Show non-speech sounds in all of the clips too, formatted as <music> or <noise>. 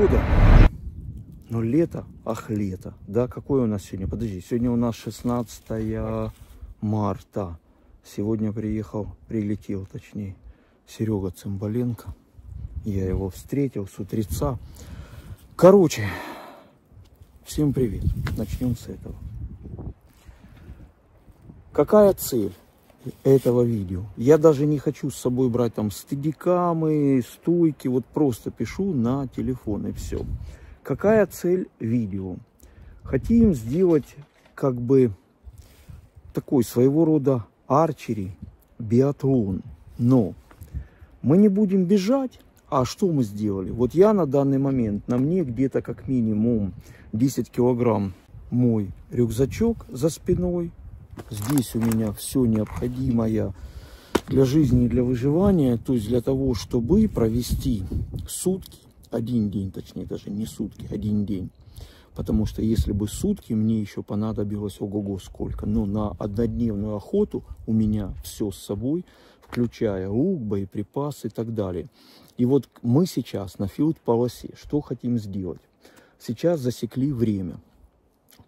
погода. Но лето, ах, лето. Да, какое у нас сегодня? Подожди, сегодня у нас 16 марта. Сегодня приехал, прилетел, точнее, Серега Цымбаленко. Я его встретил с утреца. Короче, всем привет. Начнем с этого. Какая цель этого видео? Я даже не хочу с собой брать там стадикамы, стойки. Вот просто пишу на телефон и все. Какая цель видео? Хотим сделать как бы такой своего рода арчери, биатлон. Но мы не будем бежать, а что мы сделали? Вот я на данный момент, на мне где-то как минимум 10 килограмм мой рюкзачок за спиной. Здесь у меня все необходимое для жизни и для выживания, то есть для того, чтобы провести сутки, один день, точнее даже не сутки, один день. Потому что если бы сутки, мне еще понадобилось ого-го сколько. Но на однодневную охоту у меня все с собой, включая лук, боеприпасы и так далее. И вот мы сейчас на филд-полосе что хотим сделать? Сейчас засекли время.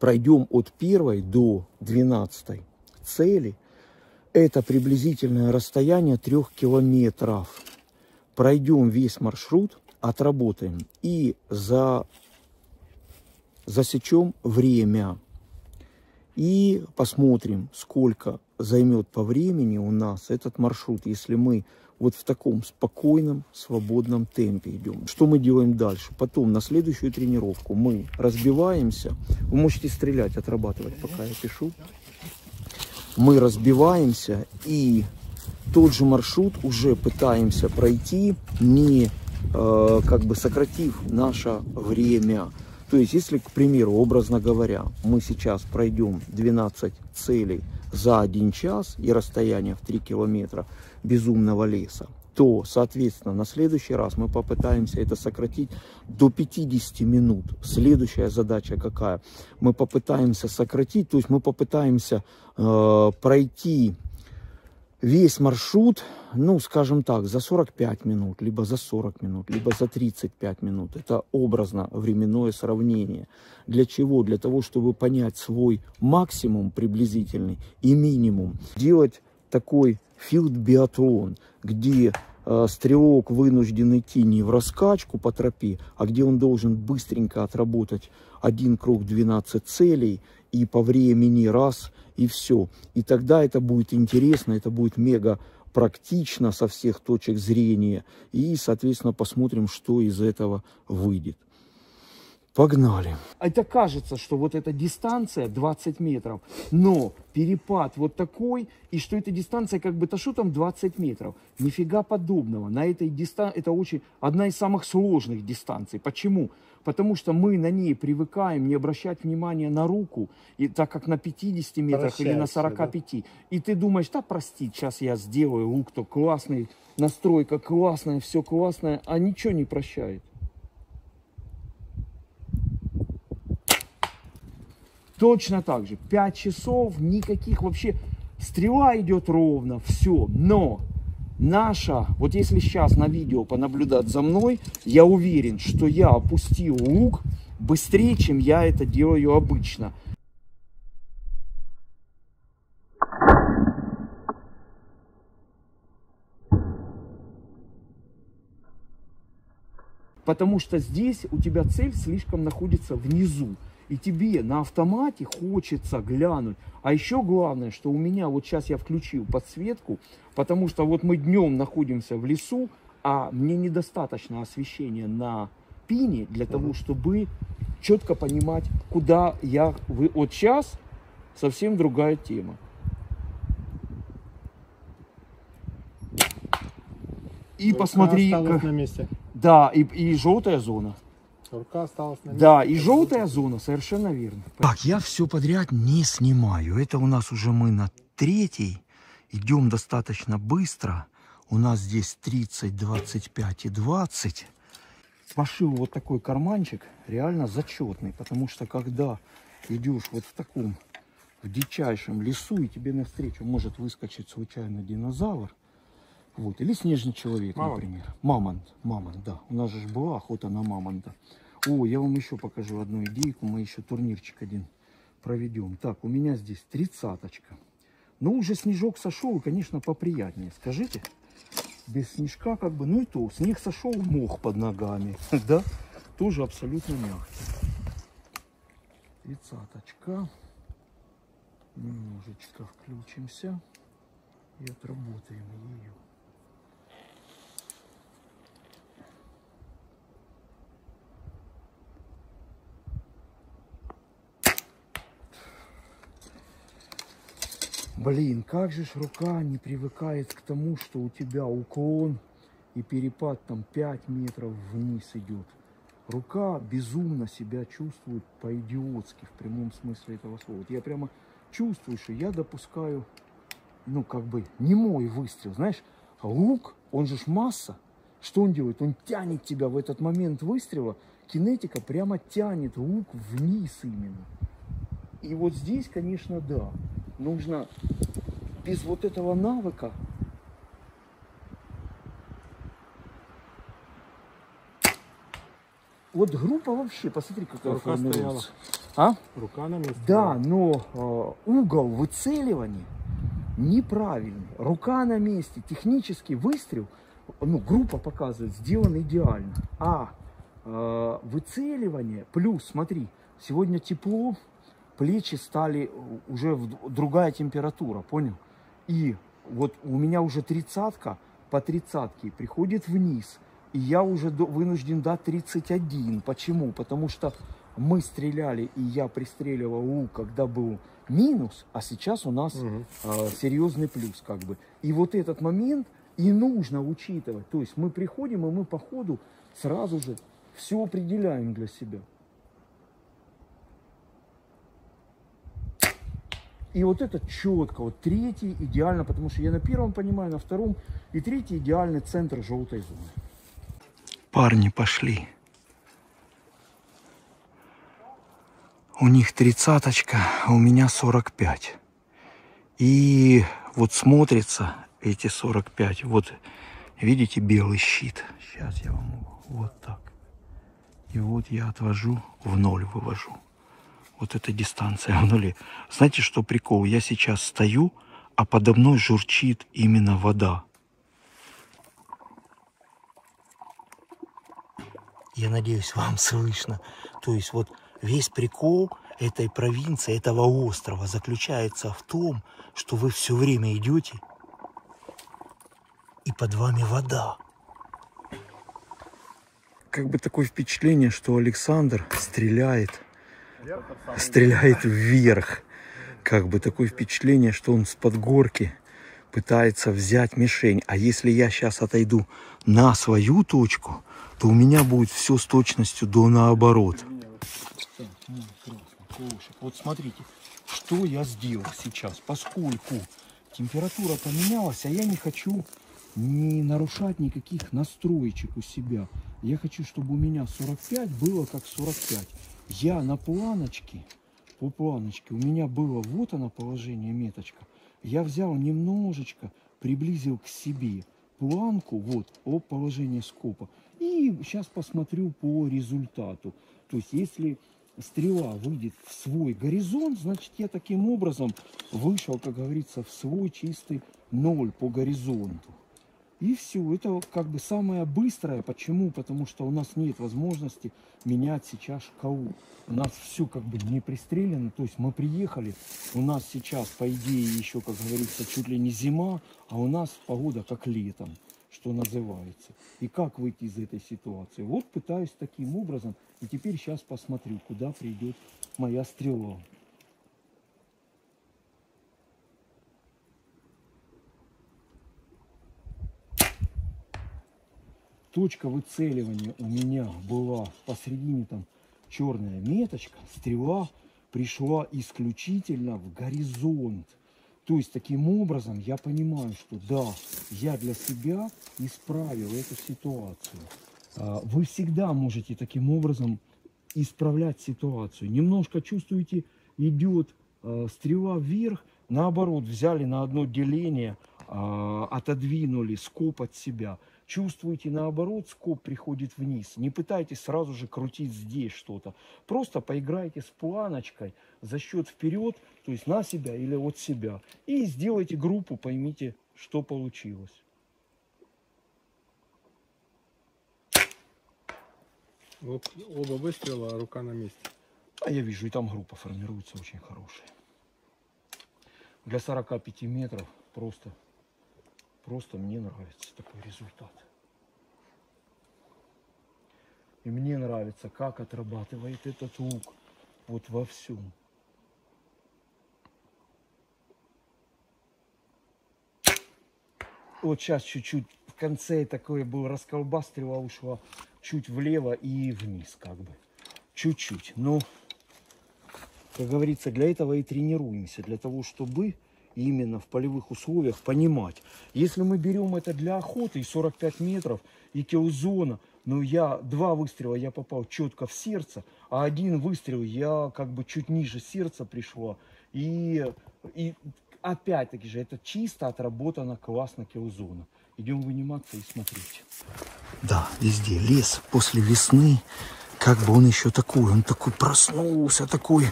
Пройдем от первой до двенадцатой цели. Это приблизительное расстояние трех километров. Пройдем весь маршрут, отработаем и за засечем время и посмотрим, сколько займет по времени у нас этот маршрут, если мы вот в таком спокойном, свободном темпе идем. Что мы делаем дальше? Потом на следующую тренировку мы разбиваемся. Вы можете стрелять, отрабатывать, пока я пишу. Мы разбиваемся и тот же маршрут уже пытаемся пройти, не э, как бы сократив наше время. То есть, если, к примеру, образно говоря, мы сейчас пройдем 12 целей за один час и расстояние в 3 километра безумного леса, то, соответственно, на следующий раз мы попытаемся это сократить до 50 минут. Следующая задача какая? Мы попытаемся сократить, то есть мы попытаемся э, пройти весь маршрут, ну, скажем так, за 45 минут, либо за 40 минут, либо за 35 минут. Это образно временное сравнение. Для чего? Для того, чтобы понять свой максимум приблизительный и минимум. Делать такой филд-биатлон, где э, стрелок вынужден идти не в раскачку по тропе, а где он должен быстренько отработать один круг 12 целей и по времени раз, и все. И тогда это будет интересно, это будет мега практично со всех точек зрения. И, соответственно, посмотрим, что из этого выйдет. Погнали. Это кажется, что вот эта дистанция 20 метров, но перепад вот такой, и что эта дистанция как бы, то что там 20 метров? Нифига подобного. На этой дистанции, это очень, одна из самых сложных дистанций. Почему? Потому что мы на ней привыкаем не обращать внимания на руку, и так как на 50 метрах или на 45. Да? И ты думаешь, да прости, сейчас я сделаю лук-то классный, настройка классная, все классное, а ничего не прощает. Точно так же. 5 часов, никаких вообще... Стрела идет ровно, все. Но наша, вот если сейчас на видео понаблюдать за мной, я уверен, что я опустил лук быстрее, чем я это делаю обычно. Потому что здесь у тебя цель слишком находится внизу и тебе на автомате хочется глянуть. А еще главное, что у меня, вот сейчас я включил подсветку, потому что вот мы днем находимся в лесу, а мне недостаточно освещения на пине для того, чтобы четко понимать, куда я... Вы... Вот сейчас совсем другая тема. И посмотри... Как... На месте. Да, и, и желтая зона. Рука осталась на месте. Да, и желтая зона, совершенно верно. Так, я все подряд не снимаю. Это у нас уже мы на третий. Идем достаточно быстро. У нас здесь 30, 25 и 20. Пошил вот такой карманчик, реально зачетный. Потому что когда идешь вот в таком, в дичайшем лесу, и тебе навстречу может выскочить случайно динозавр, вот, или снежный человек, мамонт. например. Мамонт, мамонт, да. У нас же была охота на мамонта. О, я вам еще покажу одну идейку. Мы еще турнирчик один проведем. Так, у меня здесь тридцаточка. Но уже снежок сошел, и, конечно, поприятнее. Скажите, без снежка как бы, ну и то, снег сошел, мох под ногами, <laughs> да, тоже абсолютно мягкий. Тридцаточка. Немножечко включимся и отработаем ее. Блин, как же ж рука не привыкает к тому, что у тебя уклон и перепад там 5 метров вниз идет. Рука безумно себя чувствует по-идиотски в прямом смысле этого слова. Вот я прямо чувствую, что я допускаю, ну, как бы, не мой выстрел. Знаешь, лук, он же ж масса. Что он делает? Он тянет тебя в этот момент выстрела. Кинетика прямо тянет лук вниз именно. И вот здесь, конечно, да нужно без вот этого навыка Вот группа вообще, посмотри, какая Рука формируется. А? Рука на месте. Да, но э, угол выцеливания неправильный. Рука на месте. Технический выстрел, ну, группа показывает, сделан идеально. А э, выцеливание, плюс, смотри, сегодня тепло, плечи стали уже в другая температура, понял? И вот у меня уже тридцатка по тридцатке приходит вниз, и я уже вынужден дать 31. Почему? Потому что мы стреляли, и я пристреливал лук, когда был минус, а сейчас у нас угу. э, серьезный плюс, как бы. И вот этот момент и нужно учитывать. То есть мы приходим, и мы по ходу сразу же все определяем для себя. И вот это четко, вот третий идеально, потому что я на первом понимаю, на втором, и третий идеальный центр желтой зоны. Парни пошли. У них тридцаточка, а у меня 45. И вот смотрится эти 45. Вот видите белый щит. Сейчас я вам вот так. И вот я отвожу, в ноль вывожу вот эта дистанция <laughs> в нуле. Знаете, что прикол? Я сейчас стою, а подо мной журчит именно вода. Я надеюсь, вам слышно. То есть вот весь прикол этой провинции, этого острова заключается в том, что вы все время идете, и под вами вода. Как бы такое впечатление, что Александр стреляет стреляет вверх. Как бы такое впечатление, что он с подгорки пытается взять мишень. А если я сейчас отойду на свою точку, то у меня будет все с точностью до наоборот. Вот смотрите, что я сделал сейчас, поскольку температура поменялась, а я не хочу не нарушать никаких настроечек у себя. Я хочу, чтобы у меня 45 было как 45 я на планочке, по планочке, у меня было вот оно положение, меточка. Я взял немножечко, приблизил к себе планку, вот, о положении скопа. И сейчас посмотрю по результату. То есть, если стрела выйдет в свой горизонт, значит, я таким образом вышел, как говорится, в свой чистый ноль по горизонту. И все, это как бы самое быстрое. Почему? Потому что у нас нет возможности менять сейчас шкалу. У нас все как бы не пристрелено. То есть мы приехали, у нас сейчас, по идее, еще, как говорится, чуть ли не зима, а у нас погода как летом, что называется. И как выйти из этой ситуации? Вот пытаюсь таким образом. И теперь сейчас посмотрю, куда придет моя стрела. Точка выцеливания у меня была посередине там черная меточка, стрела пришла исключительно в горизонт. То есть таким образом я понимаю, что да, я для себя исправил эту ситуацию. А, вы всегда можете таким образом исправлять ситуацию. Немножко чувствуете, идет а, стрела вверх, наоборот, взяли на одно деление, а, отодвинули скоп от себя – чувствуете наоборот, скоб приходит вниз. Не пытайтесь сразу же крутить здесь что-то. Просто поиграйте с планочкой за счет вперед, то есть на себя или от себя. И сделайте группу, поймите, что получилось. Вот оба выстрела, а рука на месте. А я вижу, и там группа формируется очень хорошая. Для 45 метров просто, просто мне нравится такой результат. И мне нравится, как отрабатывает этот лук вот во всем. Вот сейчас чуть-чуть в конце такое был расколбас, стрела ушла чуть влево и вниз как бы. Чуть-чуть. Но, как говорится, для этого и тренируемся. Для того, чтобы именно в полевых условиях понимать. Если мы берем это для охоты, и 45 метров, и килзона, но я два выстрела я попал четко в сердце, а один выстрел я как бы чуть ниже сердца пришло. И, и опять-таки же это чисто отработана классно килзона. Идем выниматься и смотреть. Да, везде лес после весны, как бы он еще такой, он такой проснулся, такой,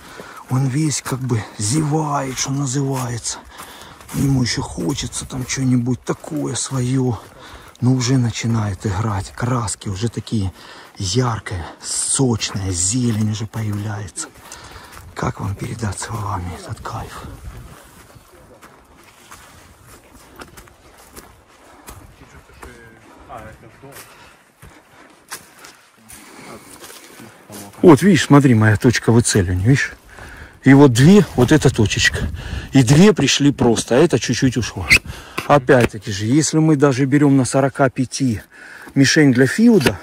он весь как бы зевает, что называется. Ему еще хочется там что-нибудь такое свое, но уже начинает играть. Краски уже такие яркие, сочные, зелень уже появляется. Как вам передать словами этот кайф? Вот, видишь, смотри, моя точка выцеливания, видишь? И вот две, вот эта точечка. И две пришли просто, а это чуть-чуть ушло. Опять-таки же, если мы даже берем на 45 мишень для филда,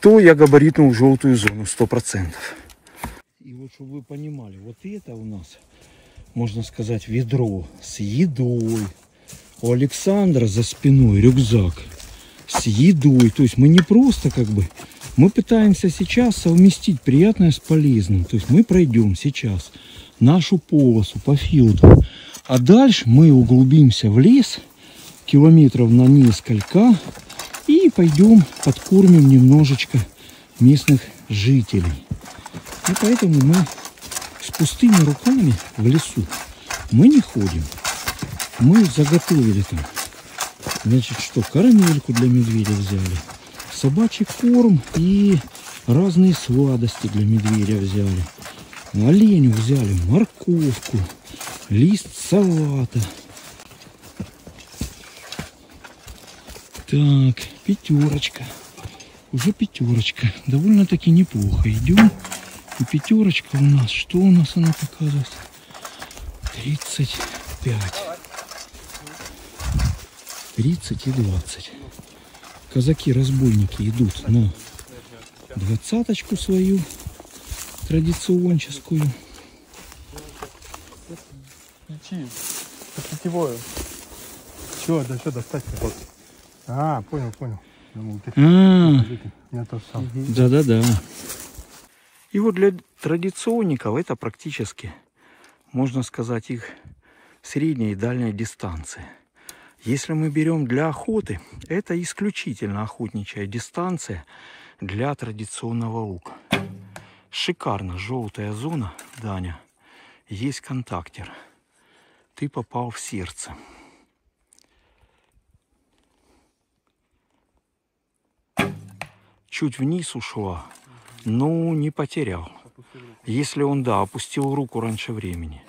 то я габаритную желтую зону 100%. И вот, чтобы вы понимали, вот это у нас, можно сказать, ведро с едой. У Александра за спиной рюкзак с едой. То есть мы не просто как бы мы пытаемся сейчас совместить приятное с полезным. То есть мы пройдем сейчас нашу полосу по филду. А дальше мы углубимся в лес километров на несколько и пойдем подкормим немножечко местных жителей. И поэтому мы с пустыми руками в лесу мы не ходим. Мы заготовили там, значит, что, карамельку для медведя взяли собачий корм и разные сладости для медведя взяли. Оленю взяли, морковку, лист салата. Так, пятерочка. Уже пятерочка. Довольно-таки неплохо идем. И пятерочка у нас, что у нас она показывает? 35. 30 и 20 казаки-разбойники идут на двадцаточку свою традиционческую. Ключи. Сетевое. Чего, да что достать вот. А, понял, понял. А, Я тот сам. да-да-да. И вот для традиционников это практически, можно сказать, их средняя и дальняя дистанция. Если мы берем для охоты, это исключительно охотничья дистанция для традиционного лука. Шикарно, желтая зона, Даня, есть контактер. Ты попал в сердце. Чуть вниз ушла, но не потерял. Если он, да, опустил руку раньше времени.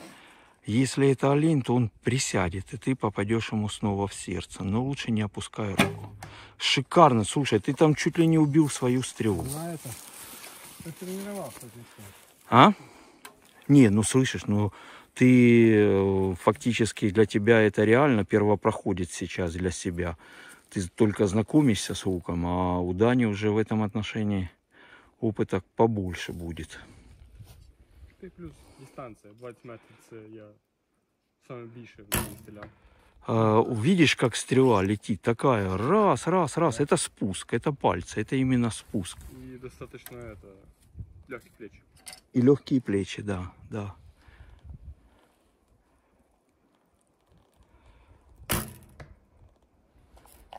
Если это олень, то он присядет, и ты попадешь ему снова в сердце. Но лучше не опускай руку. Шикарно, слушай, ты там чуть ли не убил свою стрелу. На это. Ты тренировался здесь. А? Не, ну слышишь, ну ты э, фактически для тебя это реально первопроходит сейчас для себя. Ты только знакомишься с луком, а у Дани уже в этом отношении опыта побольше будет. Ти плюс дистанція, 20 метрів це я саме більше в ньому стріляв. А, увидишь, как стрела летит, такая, раз, раз, раз, это спуск, это пальцы, это именно спуск. І достаточно это, легких плеч. И легкие плечи, да, да.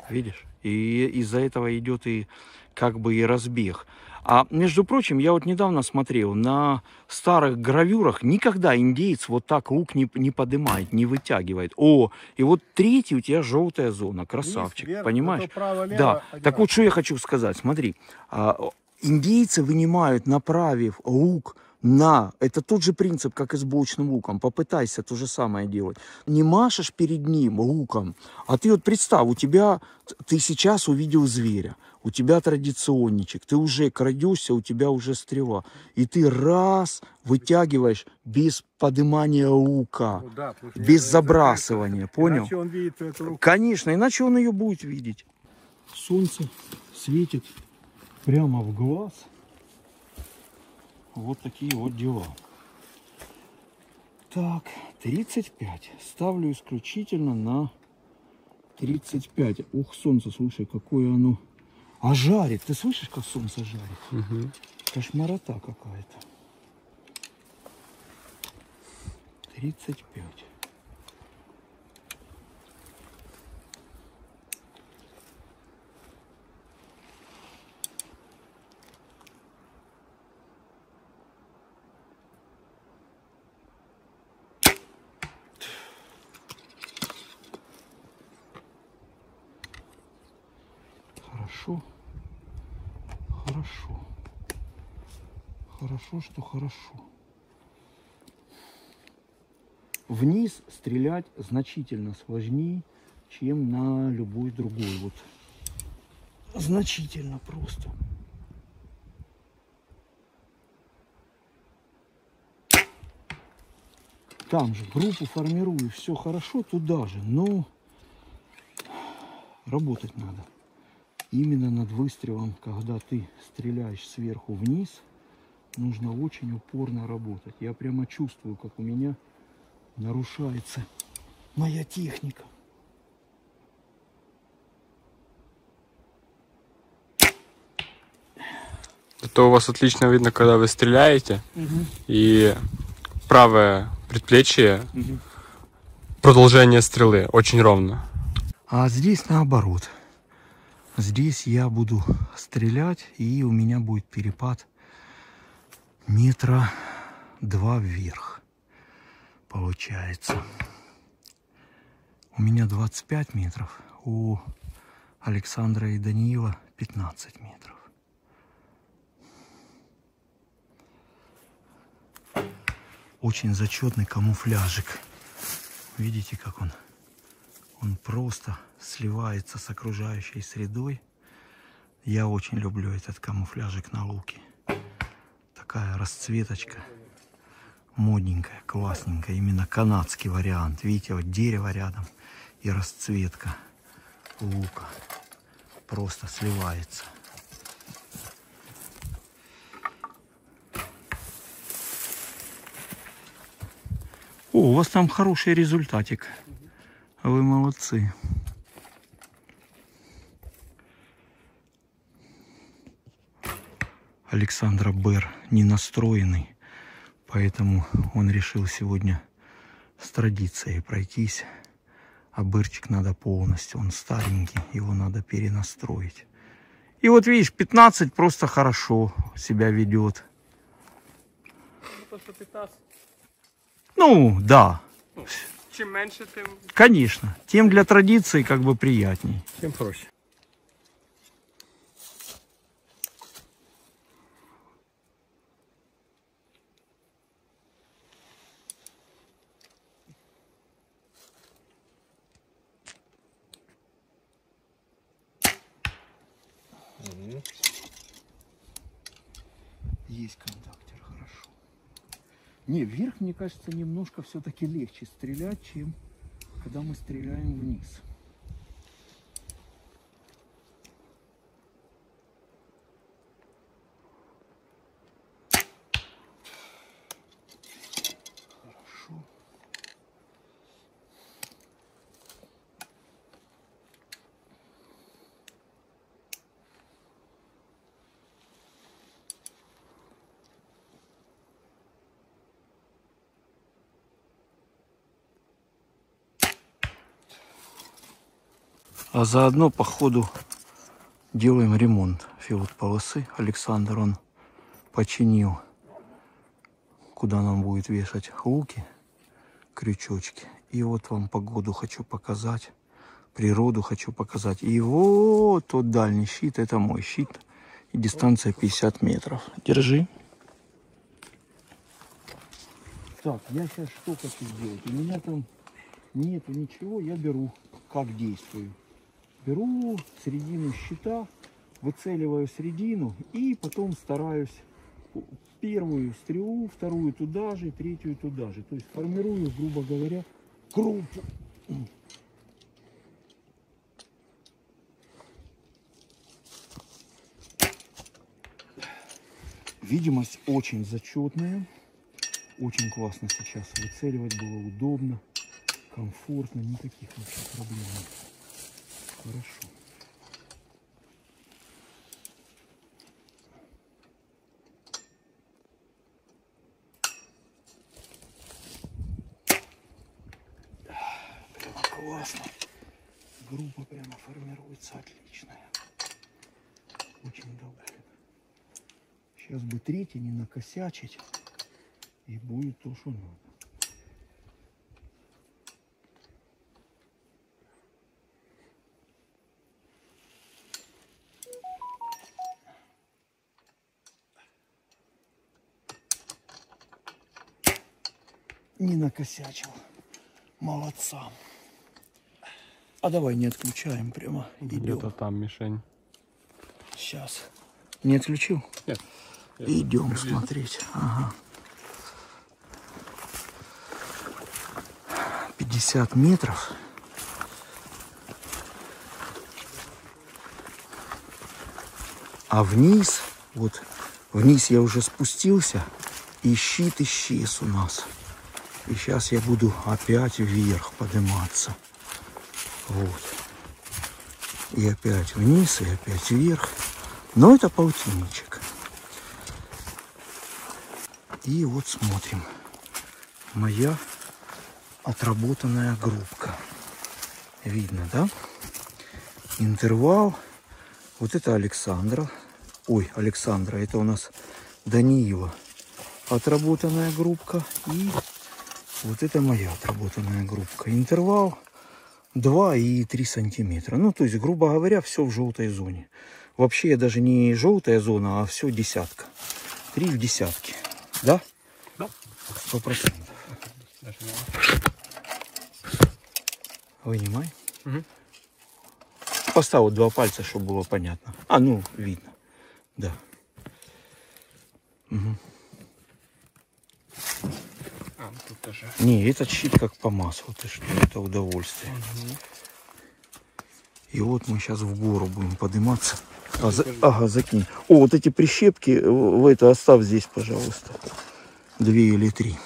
Видишь? И из-за этого идет и как бы и разбег. А между прочим, я вот недавно смотрел, на старых гравюрах никогда индейец вот так лук не, не поднимает, не вытягивает. О, и вот третий у тебя желтая зона, красавчик, Вниз, вверх, понимаешь? право, лево, Да, одинаково. так вот что я хочу сказать, смотри, а, индейцы вынимают, направив лук на, это тот же принцип, как и с блочным луком, попытайся то же самое делать. Не машешь перед ним луком, а ты вот представь, у тебя, ты сейчас увидел зверя, у тебя традиционничек, ты уже крадешься, у тебя уже стрела, и ты раз вытягиваешь без подымания лука, Ну да, без это- забрасывания, понял? Иначе он видит эту руку. Конечно, иначе он ее будет видеть. Солнце светит прямо в глаз. Вот такие вот дела. Так, 35. Ставлю исключительно на 35. Ух, солнце, слушай, какое оно. А жарит. Ты слышишь, как солнце жарит? Кошмарота какая-то. 35. Хорошо. Хорошо. Хорошо, что хорошо. Вниз стрелять значительно сложнее, чем на любой другой. Вот. Значительно просто. Там же группу формирую, все хорошо, туда же, но работать надо именно над выстрелом, когда ты стреляешь сверху вниз, нужно очень упорно работать. Я прямо чувствую, как у меня нарушается моя техника. Это у вас отлично видно, когда вы стреляете, и правое предплечье, продолжение стрелы, очень ровно. А здесь наоборот. Здесь я буду стрелять, и у меня будет перепад метра два вверх. Получается. У меня 25 метров, у Александра и Даниила 15 метров. Очень зачетный камуфляжик. Видите, как он? Он просто сливается с окружающей средой. Я очень люблю этот камуфляжик на луке. Такая расцветочка. Модненькая, классненькая. Именно канадский вариант. Видите, вот дерево рядом и расцветка лука. Просто сливается. О, у вас там хороший результатик. Вы молодцы. Александра Бер не настроенный, поэтому он решил сегодня с традицией пройтись. А бырчик надо полностью, он старенький, его надо перенастроить. И вот видишь, 15 просто хорошо себя ведет. Ну, да, Чим менше, тим конечно. Тем для традиции как бы приятней. Тем проще. Есть контактер, хорошо. Не, вверх, мне кажется, немножко все-таки легче стрелять, чем когда мы стреляем вниз. А заодно, по ходу, делаем ремонт филот полосы. Александр, он починил, куда нам будет вешать луки, крючочки. И вот вам погоду хочу показать, природу хочу показать. И вот тот дальний щит, это мой щит. И дистанция 50 метров. Держи. Так, я сейчас что хочу сделать? У меня там нету ничего, я беру, как действую. Беру середину щита, выцеливаю середину и потом стараюсь первую стрелу, вторую туда же, третью туда же. То есть формирую, грубо говоря, группу. Видимость очень зачетная. Очень классно сейчас выцеливать было удобно, комфортно, никаких вообще проблем нет. Хорошо. Прямо классно. Группа прямо формируется отличная. Очень доволен. Сейчас бы третий не накосячить. И будет то, что надо. Не накосячил. Молодца. А давай не отключаем прямо. Где-то там мишень. Сейчас. Не отключил? Нет. Идем смотреть. Ага. 50 метров. А вниз, вот вниз я уже спустился, и щит исчез у нас. И сейчас я буду опять вверх подниматься. Вот. И опять вниз, и опять вверх. Но это полтинничек. И вот смотрим. Моя отработанная группка. Видно, да? Интервал. Вот это Александра. Ой, Александра, это у нас Даниила. Отработанная группка. И вот это моя отработанная группка. Интервал 2 и 3 сантиметра. Ну, то есть, грубо говоря, все в желтой зоне. Вообще, даже не желтая зона, а все десятка. Три в десятке. Да? Да. Сто процентов. Вынимай. Мгм. Поставил два пальца, чтобы было понятно. А, ну, видно. Да. Мгм. Тоже. Не, этот щит как по маслу. Ты что, это удовольствие. И вот мы сейчас в гору будем подниматься. А, за- ага, закинь. О, вот эти прищепки э, в это оставь здесь, пожалуйста. Две или три.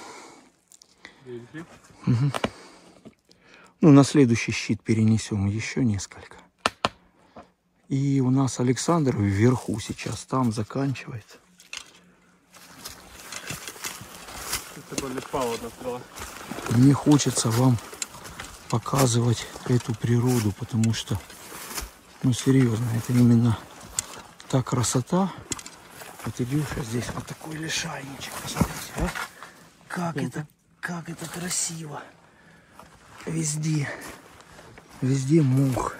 Ну, на следующий щит перенесем еще несколько. И у нас Александр вверху сейчас, там заканчивается. Стало. Мне хочется вам показывать эту природу, потому что, ну серьезно, это именно та красота. Вот Илюша здесь вот такой лишайничек, посмотрите, а? Как это, как это красиво. Везде, везде мух.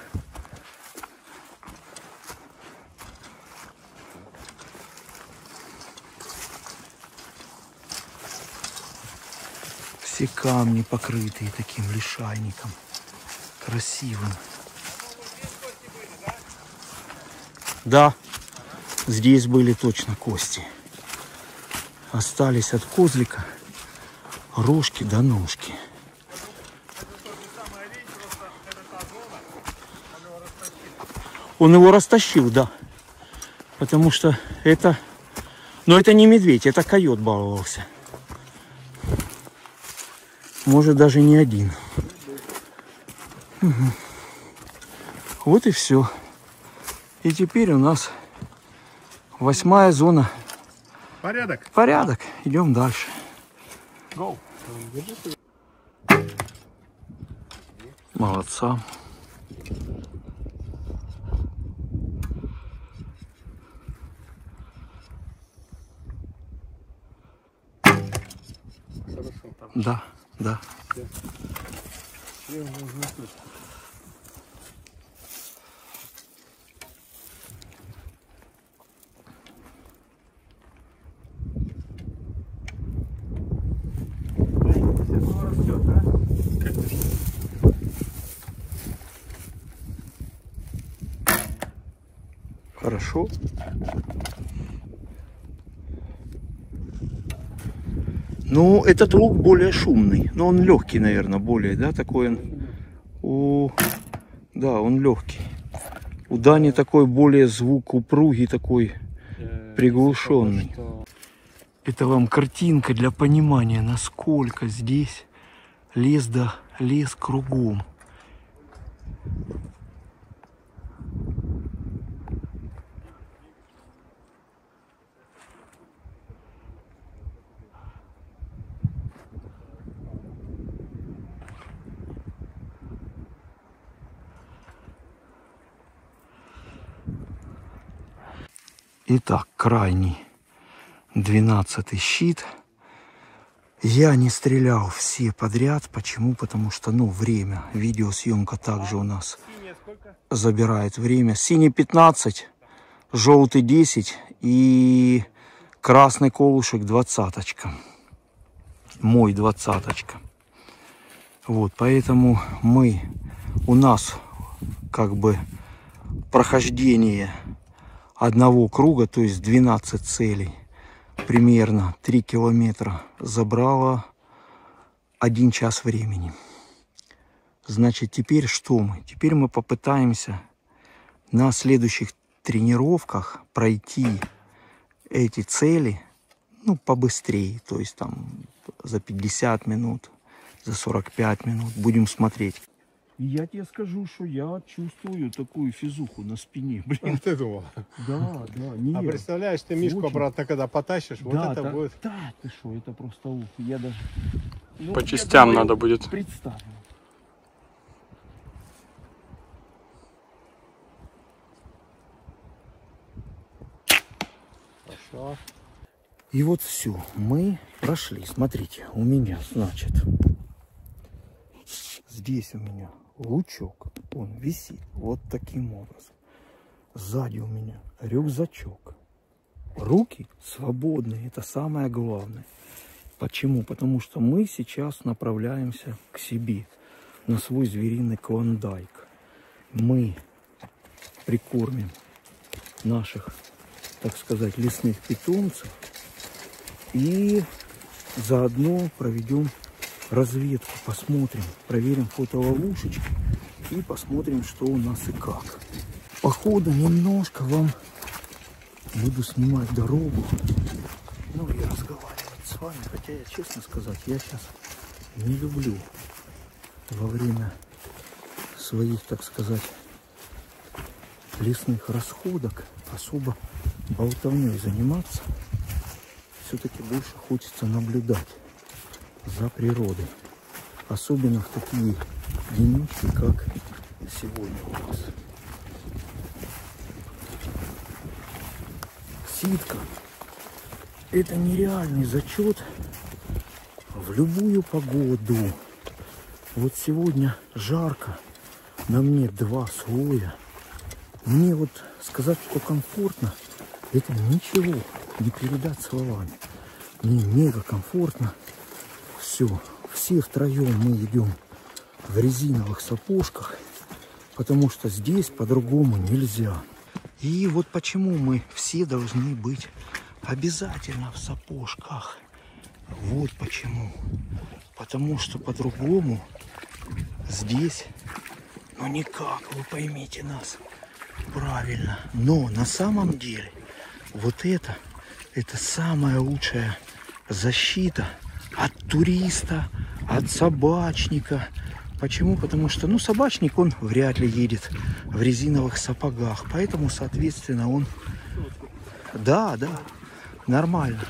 Все камни покрытые таким лишайником. Красивым. Да, здесь были точно кости. Остались от козлика рожки до ножки. Он его растащил, да. Потому что это... Но это не медведь, это койот баловался может даже не один. Угу. Вот и все. И теперь у нас восьмая зона. Порядок. Порядок. Идем дальше. Go. Молодца. Хорошо. Да да. Хорошо. Ну, этот лук более шумный. Но он легкий, наверное, более, да, такой он. У... Да, он легкий. У Дани такой более звук упругий, такой приглушенный. Это вам картинка для понимания, насколько здесь лес да лес кругом. Итак, крайний, двенадцатый щит. Я не стрелял все подряд. Почему? Потому что, ну, время. Видеосъемка также у нас забирает время. Синий 15, желтый 10 и красный колышек двадцаточка. Мой двадцаточка. Вот, поэтому мы, у нас как бы прохождение одного круга, то есть 12 целей, примерно 3 километра, забрало 1 час времени. Значит, теперь что мы? Теперь мы попытаемся на следующих тренировках пройти эти цели, ну, побыстрее, то есть там за 50 минут, за 45 минут. Будем смотреть. И я тебе скажу, что я чувствую такую физуху на спине, блин. <laughs> Ты думал? Да, да, А нет. представляешь, ты Мишку Очень. обратно, когда потащишь, вот да, это да, будет. Да, ты что, это просто ух, я даже... Ну, По я частям думаю, надо будет. Представил. Хорошо. И вот все, мы прошли. Смотрите, у меня, значит, здесь у меня лучок, он висит вот таким образом. Сзади у меня рюкзачок. Руки свободные, это самое главное. Почему? Потому что мы сейчас направляемся к себе, на свой звериный клондайк. Мы прикормим наших, так сказать, лесных питомцев и заодно проведем разведку, посмотрим, проверим фотоловушечки и посмотрим, что у нас и как. Походу немножко вам буду снимать дорогу, ну и разговаривать с вами, хотя я, честно сказать, я сейчас не люблю во время своих, так сказать, лесных расходок особо болтовней заниматься. Все-таки больше хочется наблюдать за природой. Особенно в такие денечки, как сегодня у нас. Ситка – это нереальный зачет в любую погоду. Вот сегодня жарко, на мне два слоя. Мне вот сказать, что комфортно, это ничего не передать словами. Мне мега комфортно. Все, все втроем мы идем в резиновых сапожках, потому что здесь по-другому нельзя. И вот почему мы все должны быть обязательно в сапожках. Вот почему. Потому что по-другому здесь, ну никак, вы поймите нас правильно. Но на самом деле вот это, это самая лучшая защита от туриста, от собачника. Почему? Потому что, ну, собачник, он вряд ли едет в резиновых сапогах. Поэтому, соответственно, он... Да, да, нормально.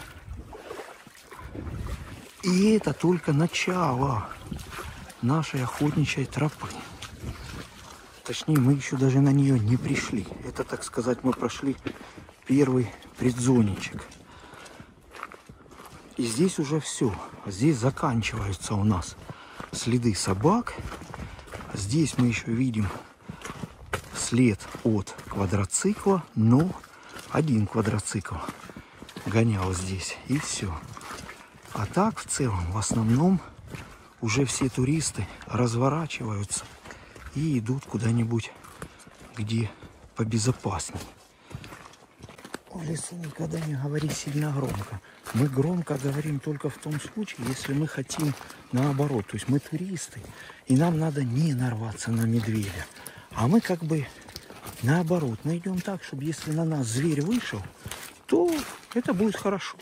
И это только начало нашей охотничьей тропы. Точнее, мы еще даже на нее не пришли. Это, так сказать, мы прошли первый предзонечек. И здесь уже все. Здесь заканчиваются у нас следы собак. Здесь мы еще видим след от квадроцикла, но один квадроцикл гонял здесь. И все. А так в целом, в основном, уже все туристы разворачиваются и идут куда-нибудь, где побезопасней. В лесу никогда не говори сильно громко. Мы громко говорим только в том случае, если мы хотим наоборот. То есть мы туристы, и нам надо не нарваться на медведя. А мы как бы наоборот. Мы идем так, чтобы если на нас зверь вышел, то это будет хорошо.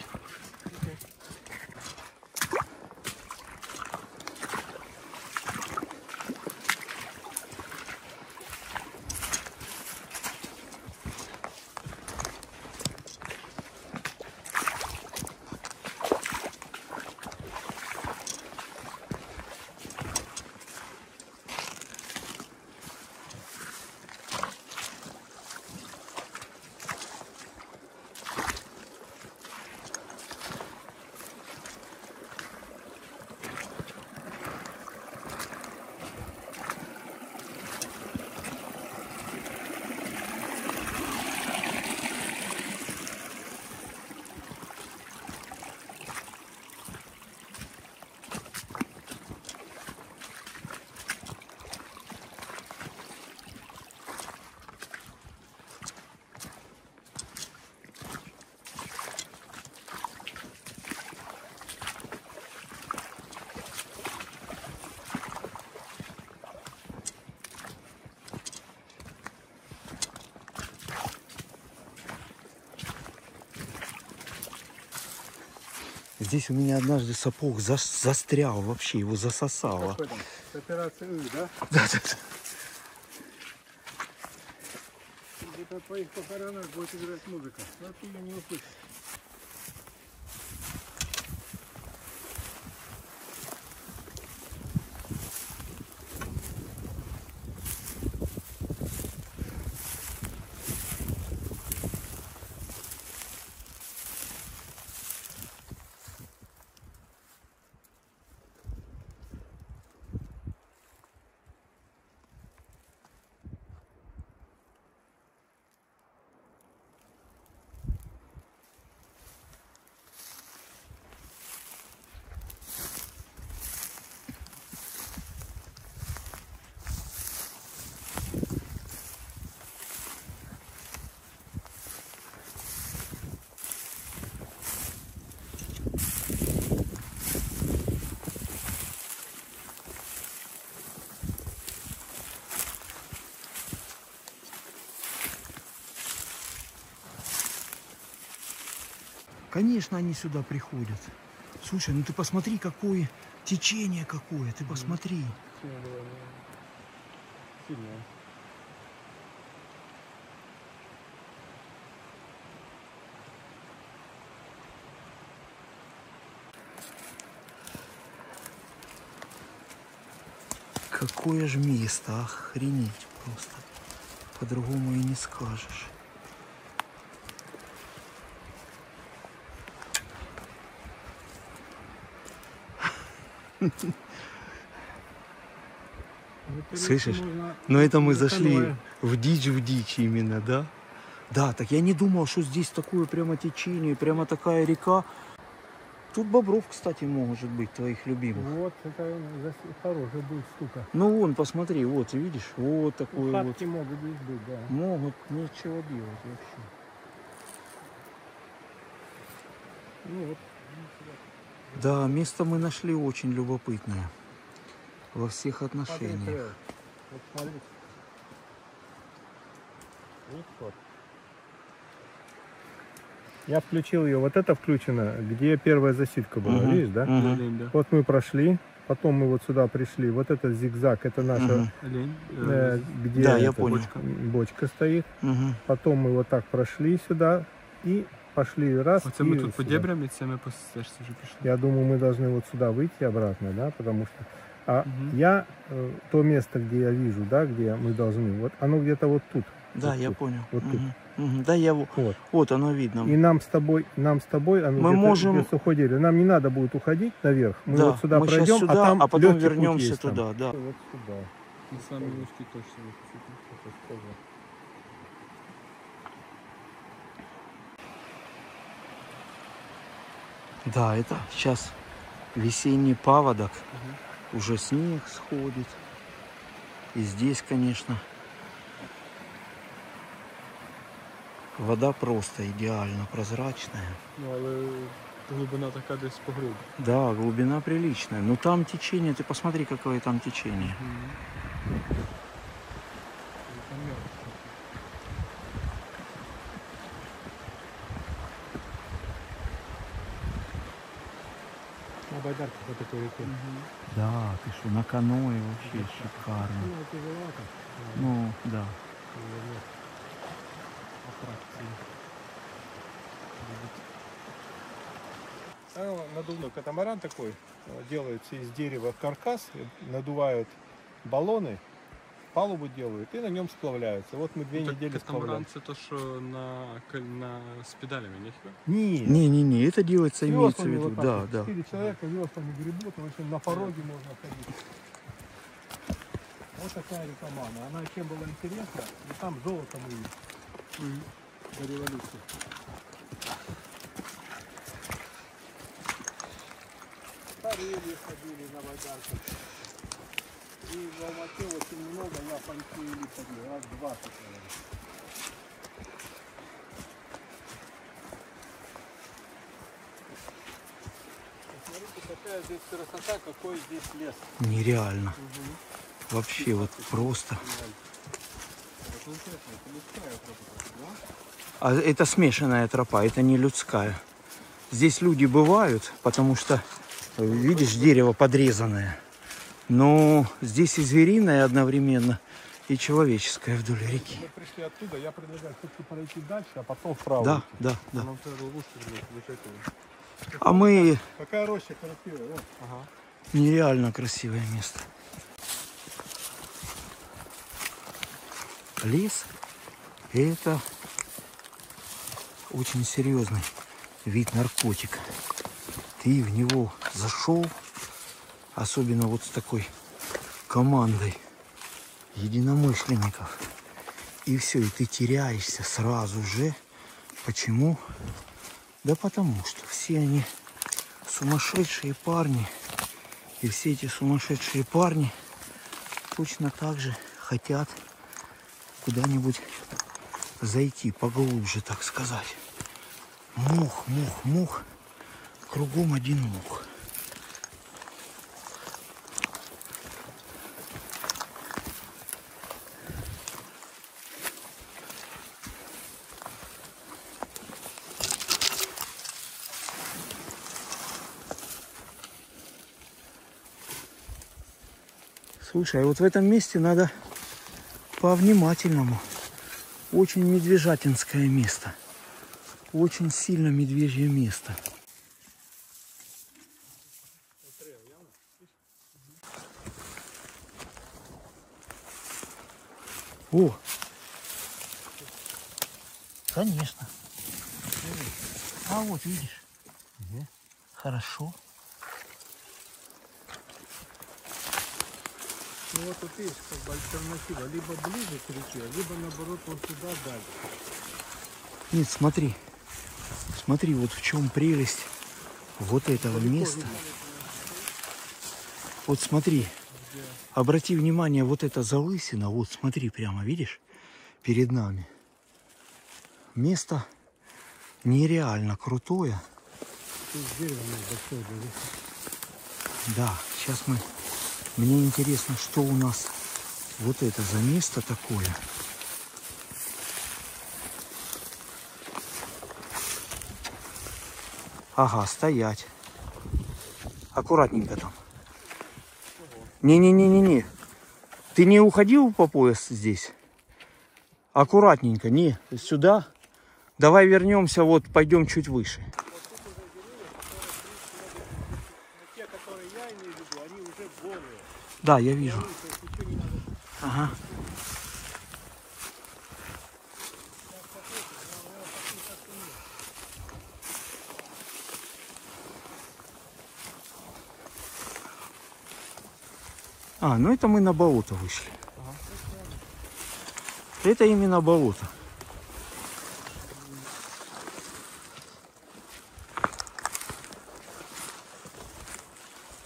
Здесь у меня однажды сапог зас- застрял вообще, его засосало. Какой там? Да? Да, да, да. Где-то похоронах будет играть музыка. Но ты ее не услышишь. Конечно, они сюда приходят. Слушай, ну ты посмотри, какое течение какое, ты посмотри. Какое же место, охренеть просто. По-другому и не скажешь. Слышишь? можно Но это мы зашли в дичь, в дичь именно, да? Да, так я не думал, что здесь такое прямо течение, прямо такая река. Тут бобров, кстати, может быть, твоих любимых. Вот, это хорошая будет штука. Ну вон, посмотри, вот, видишь, вот Ну, такое вот. Хатки могут здесь быть, да. Могут ничего делать вообще. Ну вот, Да, место мы нашли очень любопытное. Во всех отношениях. Я включил ее. Вот это включено, где первая засидка была, Мгм, видишь, да? да. Вот мы прошли, потом мы вот сюда пришли. Вот это зигзаг, это наша, мгм, Олень. э, где Да, я понял. бочка, стоит. мгм. Потом мы вот так прошли сюда и пошли раз. Оце и ми тут по сюда. дебрям і це ми по стежці вже пішли. Я думаю, мы должны вот сюда выйти обратно, да, потому что а Мгм. я э, то место, где я вижу, да, где мы должны, вот оно где-то вот тут, Да, Вот я тут, понял. вот тут. Мгм, мгм. Да, я во- Вот. вот оно видно. И нам с тобой, нам с тобой, оно Мы где-то можем- где сухое дерево. Нам не надо будет уходить наверх. Мы да, вот сюда мы щас пройдем, сюда, а там а потом легкий путь вернемся есть там. туда, да. Вот сюда. На самый узкий точно Да, это сейчас весенний паводок. Уже снег сходит. И здесь, конечно, вода просто идеально прозрачная. Ну, але глибина така десь по груди. Да, глубина приличная. Но там течение, ты посмотри, какое там течение. На по реке. Да, ты что, на каное вообще шикарно. Ну, тяжеловато. Ну, да. Аттракции. А, надувной катамаран такой. э, Делается из дерева каркас, надувают баллоны, палубу делают и на нем сплавляются. Вот мы две Ну, недели сплавляем. це то, що на, на, з педалями, не? Нет. Не-не-не, это делается, С имеется в виду. вот Да, да. Четыре человека веслами гребут, в общем, на пороге можно ходить. Вот такая рекоманда. Она чем была интересна, и там золото мы до революции. Старели ходили на байдарках. И в Алмате очень много я панчили ходил, раз 20 наверное. Смотрите, какая здесь красота, какой здесь лес. Нереально. Вообще вот просто. А это смешанная тропа, это не людская. Здесь люди бывают, потому что, видишь, дерево подрезанное. Но здесь и звериное одновременно, и человеческое вдоль реки. Мы пришли оттуда, я предлагаю все-таки пройти дальше, а потом вправо. Да, да, да. Нам треба ловушку замечательно. А мы Какая роща красивая. Вот. Ага. нереально красивое место. Лес – это очень серьезный вид наркотика. Ты в него зашел, особенно вот с такой командой единомышленников, и все, и ты теряешься сразу же. Почему? Да потому что все они сумасшедшие парни. И все эти сумасшедшие парни точно так же хотят куда-нибудь зайти поглубже, так сказать. Мух, мух, мух. Кругом один мух. Слушай, а вот в этом месте надо по-внимательному. Очень медвежатинское место. Очень сильно медвежье место. О! Конечно. А вот видишь. Хорошо. Ну вот тут есть как бы альтернатива. Либо ближе к реке, либо наоборот вот сюда дальше. Нет, смотри. Смотри, вот в чем прелесть вот этого места. Вот смотри. Обрати внимание, вот эта залысина, вот смотри прямо, видишь, перед нами. Место нереально крутое. Тут дерево большое. Да, сейчас мы... Мне интересно, что у нас вот это за место такое. Ага, стоять. Аккуратненько там. Не-не-не-не-не. Ты не уходил по пояс здесь? Аккуратненько. Не, сюда. Давай вернемся, вот пойдем чуть выше. Да, я вижу. Ага. А, ну это мы на болото вышли. Это именно болото.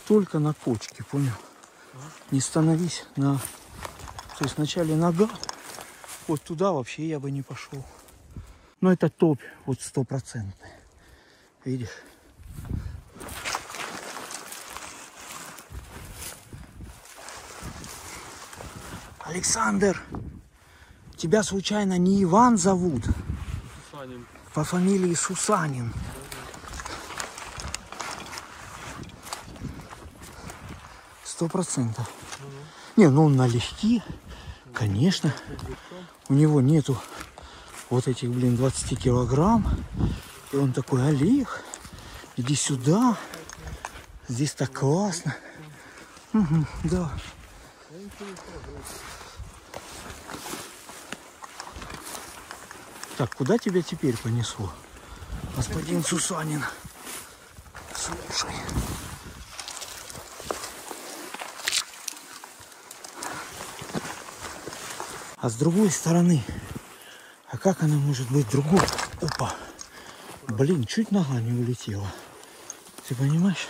Только на кочке, понял? Не становись на... То есть вначале нога, вот туда вообще я бы не пошел. Но это топь, вот стопроцентный. Видишь? Александр, тебя случайно не Иван зовут? По фамилии Сусанин. Сто процентов. Не, ну он налегке, конечно. У него нету вот этих, блин, 20 килограмм. И он такой, Олег, иди сюда. Здесь так классно. Мгм, да. Так, куда тебя теперь понесло? Господин Сусанин. Слушай. А с другой стороны, а как она может быть другой? Опа. Блин, чуть нога не улетела. Ты понимаешь?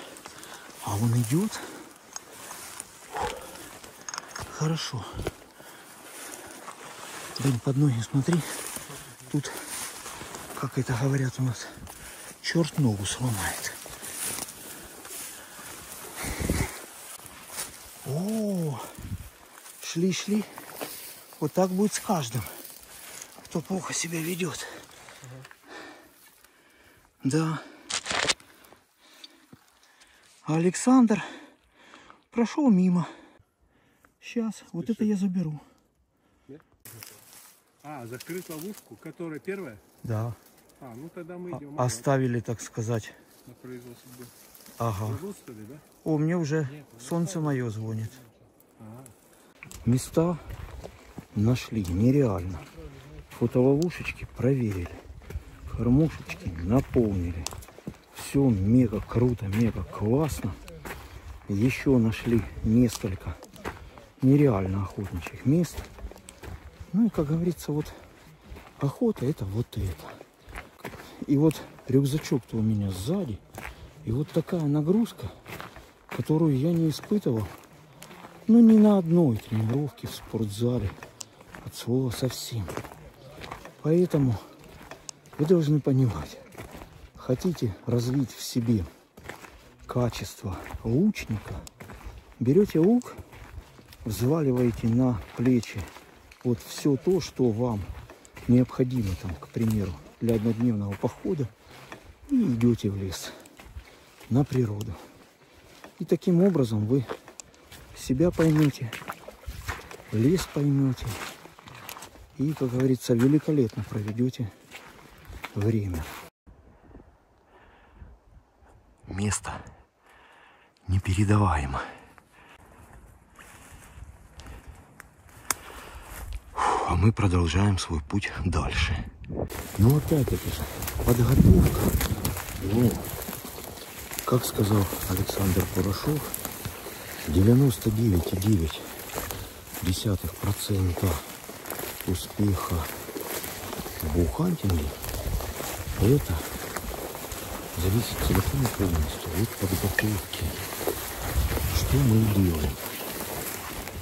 А он идет. Хорошо. Блин, под ноги смотри. Тут, как это говорят у нас, черт ногу сломает. О, шли, шли. Вот так будет с каждым, кто плохо себя ведет. Да. А Александр прошел мимо. Сейчас, вот это я заберу. А, закрыть ловушку, которая первая? Да. А, ну тогда мы А- идем Оставили, так сказать. на произвол судьбы. Ага. Ли, да? О, мне уже солнце мое звонит. Ага. Места нашли нереально. Фотоловушечки проверили. Кормушечки наполнили. Все мега круто, мега классно. Еще нашли несколько нереально охотничьих мест. Ну и, как говорится, вот охота это вот это. И вот рюкзачок-то у меня сзади. И вот такая нагрузка, которую я не испытывал ну, ни на одной тренировке в спортзале. От слова совсем. Поэтому вы должны понимать, хотите развить в себе качество лучника, берете лук, взваливаете на плечи вот все то, что вам необходимо, там, к примеру, для однодневного похода, и идете в лес, на природу. И таким образом вы себя поймете, лес поймете и, как говорится, великолепно проведете время. Место непередаваемо. А мы продолжаем свой путь дальше. Ну, опять-таки же, подготовка. Ну, как сказал Александр Порошов, 99,9 десятых процента успеха в это зависит целиком и полностью от подготовки. Что мы делаем?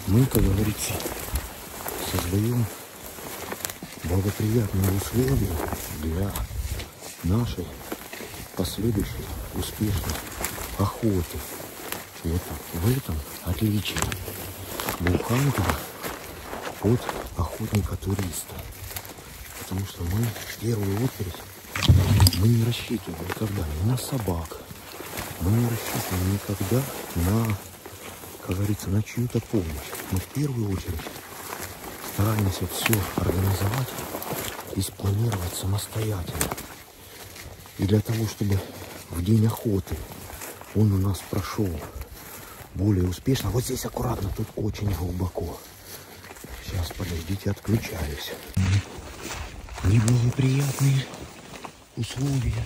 Мы, как говорится, создаем благоприятные условия для нашей последующей успешной охоты. Вот в этом отличие бухгалтера от охотника-туриста. Потому что мы в первую очередь мы не рассчитываем никогда ни на собак, мы не рассчитываем никогда на, как говорится, на чью-то помощь. Мы в первую очередь стараемся все организовать и спланировать самостоятельно. И для того, чтобы в день охоты он у нас прошел более успешно. Вот здесь аккуратно, тут очень глубоко. Подождите, отключаюсь. Неблагоприятные условия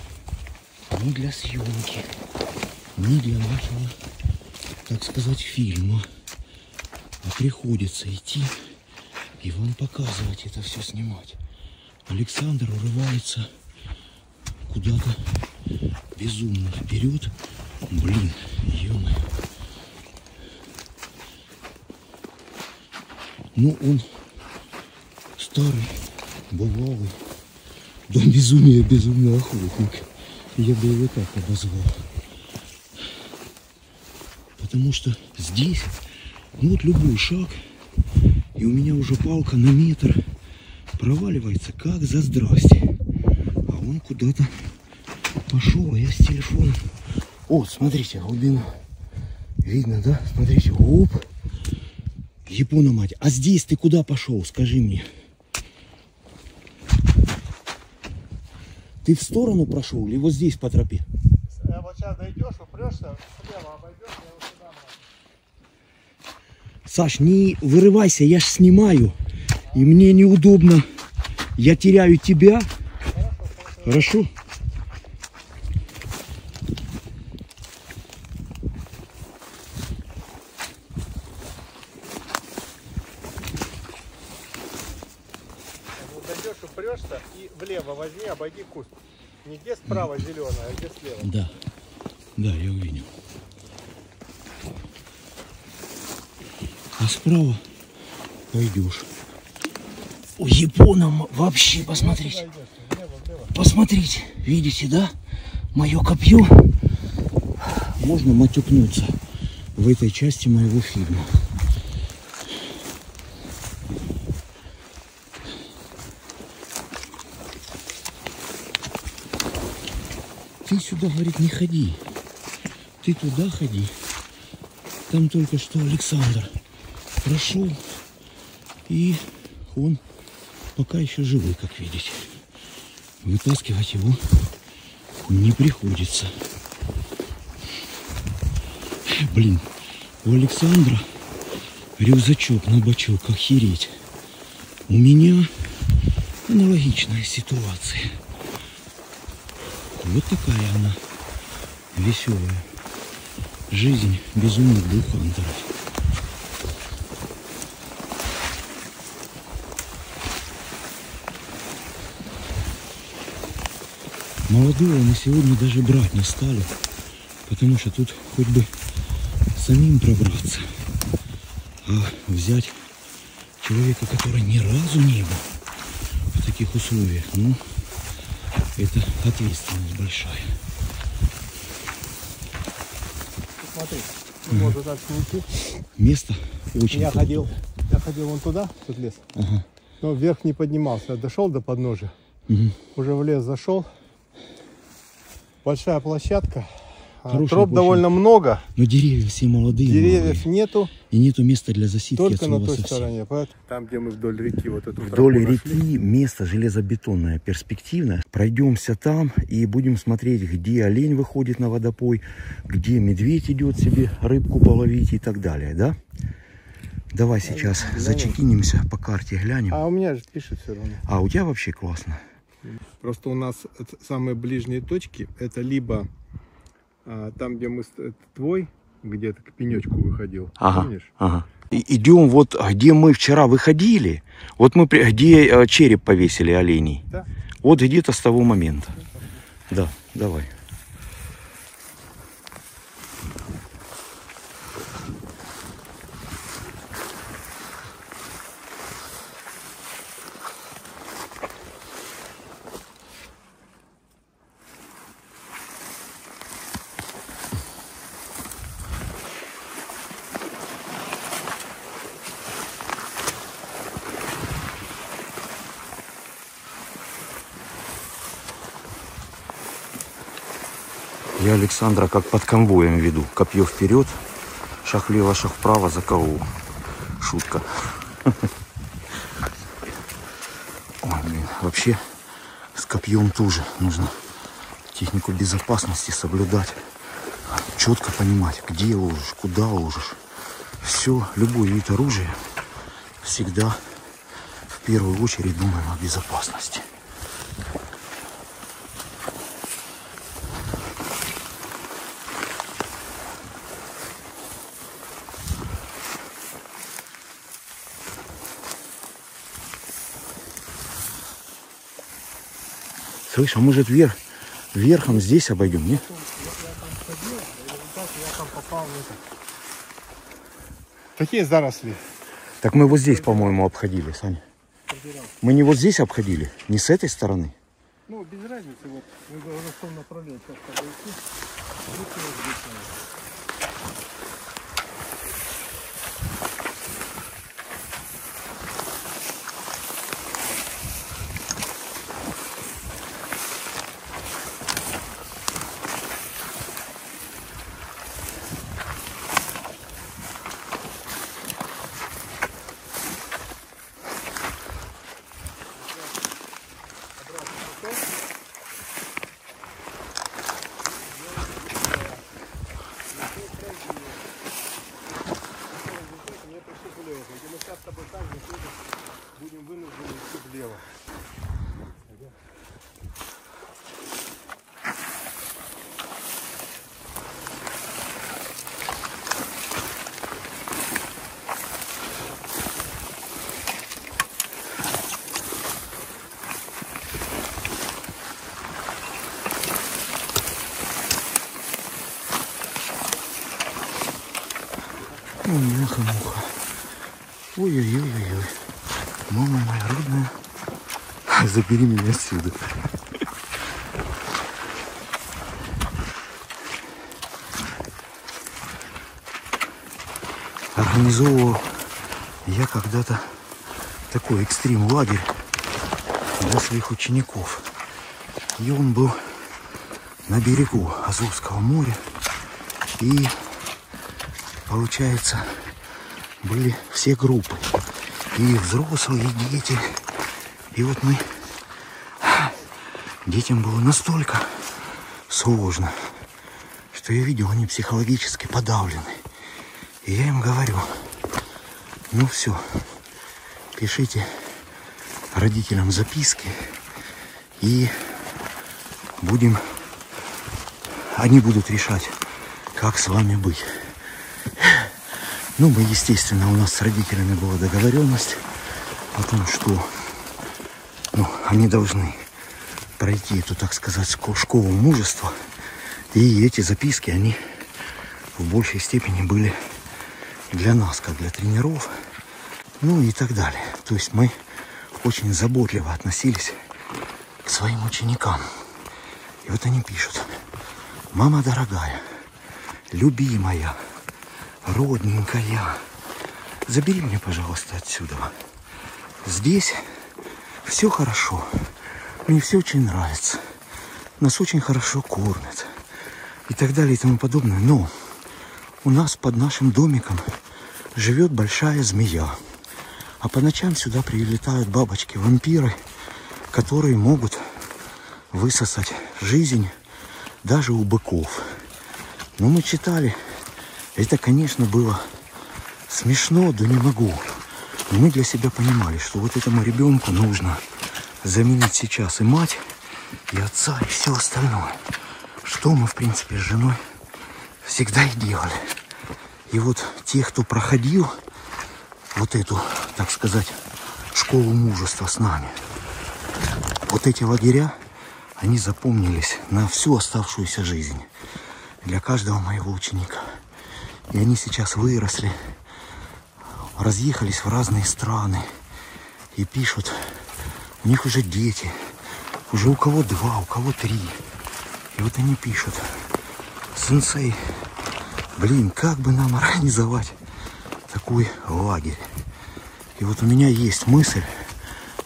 ни для съемки, ни для нашего, так сказать, фильма. А приходится идти и вам показывать это все снимать. Александр урывается куда-то безумно вперед. Блин, ё Ну, он старый, бывалый. Дом безумия, безумный охотник. Я бы его так обозвал. Потому что здесь, ну вот любой шаг, и у меня уже палка на метр проваливается, как за здрасте. А он куда-то пошел, а я с телефоном. О, смотрите, глубина. Видно, да? Смотрите, оп. Япона мать. А здесь ты куда пошел, скажи мне? Ты в сторону прошел или вот здесь по тропе? Вот сейчас дойдешь, упрешься, слева обойдешь, я вот сюда. Саш, не вырывайся, я ж снимаю. И мне неудобно. Я теряю тебя. Хорошо? Вот дойдешь, упрешься и влево возьми, обойди куст. Не где справа зеленая, а где слева. Да. Да, я увидел. А справа пойдешь. У Япона вообще, посмотрите. Посмотрите, видите, да? Мое копье. Можно матюкнуться в этой части моего фильма. Сюда, говорит, не ходи. Ты туда ходи. Там только что Александр прошел. И он пока еще живой, как видите. Вытаскивать его не приходится. Блин, у Александра рюкзачок на бочок, охереть. У меня аналогичная ситуация. Вот такая она веселая. Жизнь безумных бухантеров. Молодого мы сегодня даже брать не стали, потому что тут хоть бы самим пробраться, а взять человека, который ни разу не был в таких условиях, ну, это ответственность большая. Смотри, можно дальше не идти. Место очень Я крутое. ходил, я ходил вон туда, тут лес. Ага. Но вверх не поднимался. Я дошел до подножия. Мгм. Уже в лес зашел. Большая площадка. А, Хорошая Троп довольно много. Но деревья все молодые, Деревьев молодые. нету, и нету места для засидки только на той совсем. стороне. Поэтому Там, где мы вдоль реки вот эту Вдоль тропу нашли. реки место железобетонное, перспективное. Пройдемся там и будем смотреть, где олень выходит на водопой, где медведь идет себе рыбку половить и так далее, да? Давай сейчас зачекинимся по карте, глянем. А у меня же пишет все равно. А у тебя вообще классно. Просто у нас самые ближние точки, это либо там, где мы, это твой, где-то к пенечку выходил, Ага. помнишь? Ага. Идем вот, где мы вчера выходили, вот мы, где э, череп повесили оленей. Да. Вот где-то с того момента. Да, давай. Я Александра как под конвоем веду. Копье вперед, шаг влево, шаг вправо, за кого? Шутка. <laughs> Ой, блин, вообще с копьем тоже нужно технику безопасности соблюдать. Четко понимать, где ложишь, куда ложишь. Все, любой вид оружия всегда в первую очередь думаем о безопасности. Слышь, а может вверх, верхом здесь обойдем, не? Такие заросли. Так мы вот здесь, по-моему, обходили, Саня. Мы не вот здесь обходили, не с этой стороны. Ну, без разницы, вот вы говорите, в том направлении сейчас подойти. Лучше вот здесь, наверное. Мне пришлось влево. И мы сейчас с тобой так же тоже будем вынуждены идти влево. Ой, муха-муха. Ой-ой-ой-ой-ой. Мама моя родная. Забери меня отсюда. Организовывал я когда-то такой экстрим-лагерь для своих учеников. И он был на берегу Азовского моря. И получается, были все группы. И взрослые, и дети. И вот мы... Детям было настолько сложно, что я видел, они психологически подавлены. И я им говорю, ну все, пишите родителям записки и будем, они будут решать, как с вами быть. Ну, мы, естественно, у нас с родителями была договоренность о том, что ну, они должны пройти эту, так сказать, школу мужества. И эти записки, они в большей степени были для нас, как для тренеров, ну и так далее. То есть мы очень заботливо относились к своим ученикам. И вот они пишут. Мама дорогая, любимая, родненькая, забери меня, пожалуйста, отсюда. Здесь все хорошо. Мне все очень нравится. Нас очень хорошо кормят. И так далее и тому подобное. Но у нас под нашим домиком живет большая змея. А по ночам сюда прилетают бабочки-вампиры, которые могут высосать жизнь даже у быков. Но мы читали, это, конечно, было смешно, да не могу. Но мы для себя понимали, что вот этому ребенку нужно заменить сейчас и мать, и отца, и все остальное. Что мы, в принципе, с женой всегда и делали. И вот те, кто проходил вот эту, так сказать, школу мужества с нами, вот эти лагеря, они запомнились на всю оставшуюся жизнь для каждого моего ученика. И они сейчас выросли, разъехались в разные страны и пишут, у них уже дети, уже у кого два, у кого три. И вот они пишут, сенсей, блин, как бы нам <laughs> организовать такой лагерь? И вот у меня есть мысль,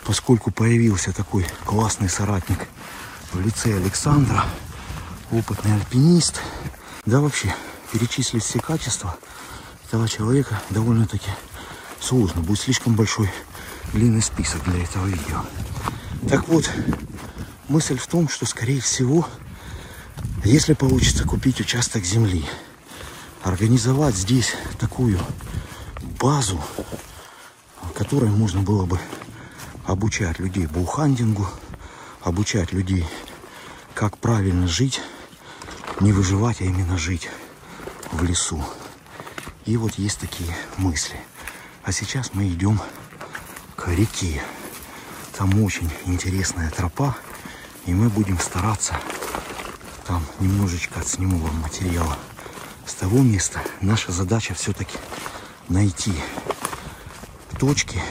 поскольку появился такой классный соратник в лице Александра, опытный альпинист, да вообще перечислить все качества этого человека довольно-таки сложно. Будет слишком большой длинный список для этого видео. Так вот, мысль в том, что, скорее всего, если получится купить участок земли, организовать здесь такую базу, которой можно было бы обучать людей бухандингу, обучать людей, как правильно жить, не выживать, а именно жить в лесу. И вот есть такие мысли. А сейчас мы идем к реке. Там очень интересная тропа. И мы будем стараться там немножечко отсниму вам материала с того места. Наша задача все-таки найти точки,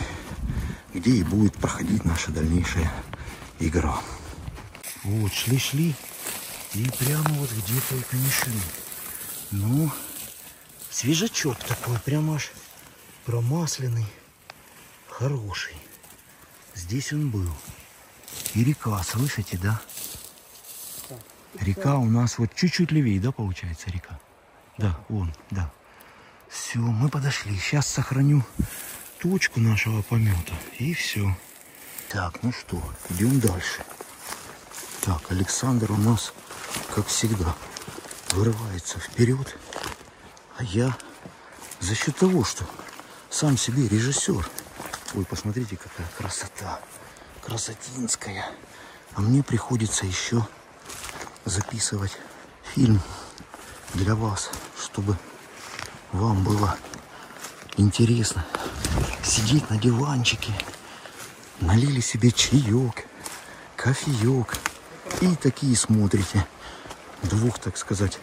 где и будет проходить наша дальнейшая игра. Вот, шли-шли, и прямо вот где только не шли. Ну, свежачок такой, прям аж промасленный, хороший. Здесь он был. И река, слышите, да? Река у нас вот чуть-чуть левее, да, получается река? Да, вон, да. Все, мы подошли. Сейчас сохраню точку нашего помета. И все. Так, ну что, идем дальше. Так, Александр у нас, как всегда, вырывается вперед. А я за счет того, что сам себе режиссер. Ой, посмотрите, какая красота. Красотинская. А мне приходится еще записывать фильм для вас, чтобы вам было интересно сидеть на диванчике, налили себе чаек, кофеек и такие смотрите двух, так сказать,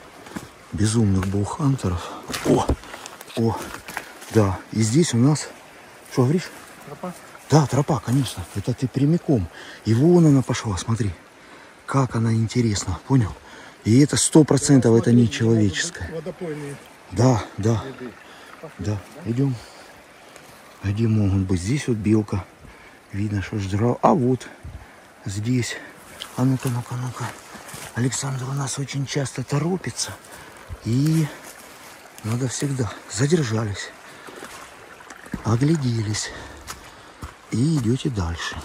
безумных боухантеров. О, о, да, и здесь у нас, что говоришь? Тропа? Да, тропа, конечно. Это ты прямиком. И вон она пошла, смотри. Как она интересна, понял? И это сто процентов это не человеческое. Водопойные Да, да, да. Идем. А где могут быть? Здесь вот белка. Видно, что жрал. А вот здесь. А ну-ка, ну-ка, ну-ка. Александр у нас очень часто торопится. И надо всегда. Задержались. Огляделись. И идете дальше.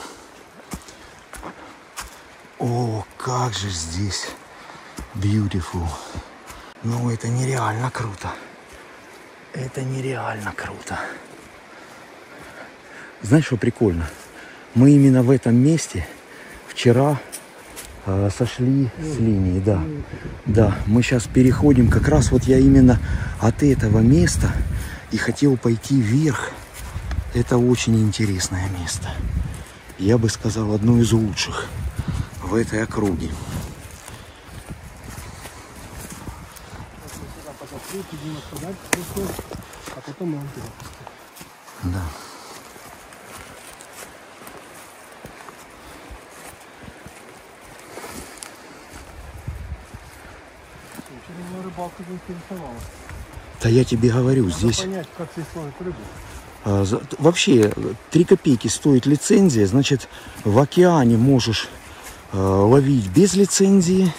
О, как же здесь beautiful. Ну, это нереально круто. Это нереально круто. Знаешь, что прикольно? Мы именно в этом месте вчера э, сошли с линии, да. Да, мы сейчас переходим, как раз вот я именно от этого места и хотел пойти вверх. Это очень интересное место. Я бы сказал, одно из лучших в этой округе. Да. Рыбалка заинтересовала. Да я тебе говорю, Надо здесь понять, как здесь ловят рыбу. А, вообще 3 копейки стоит лицензия, значит в океане можешь э, ловить без лицензии,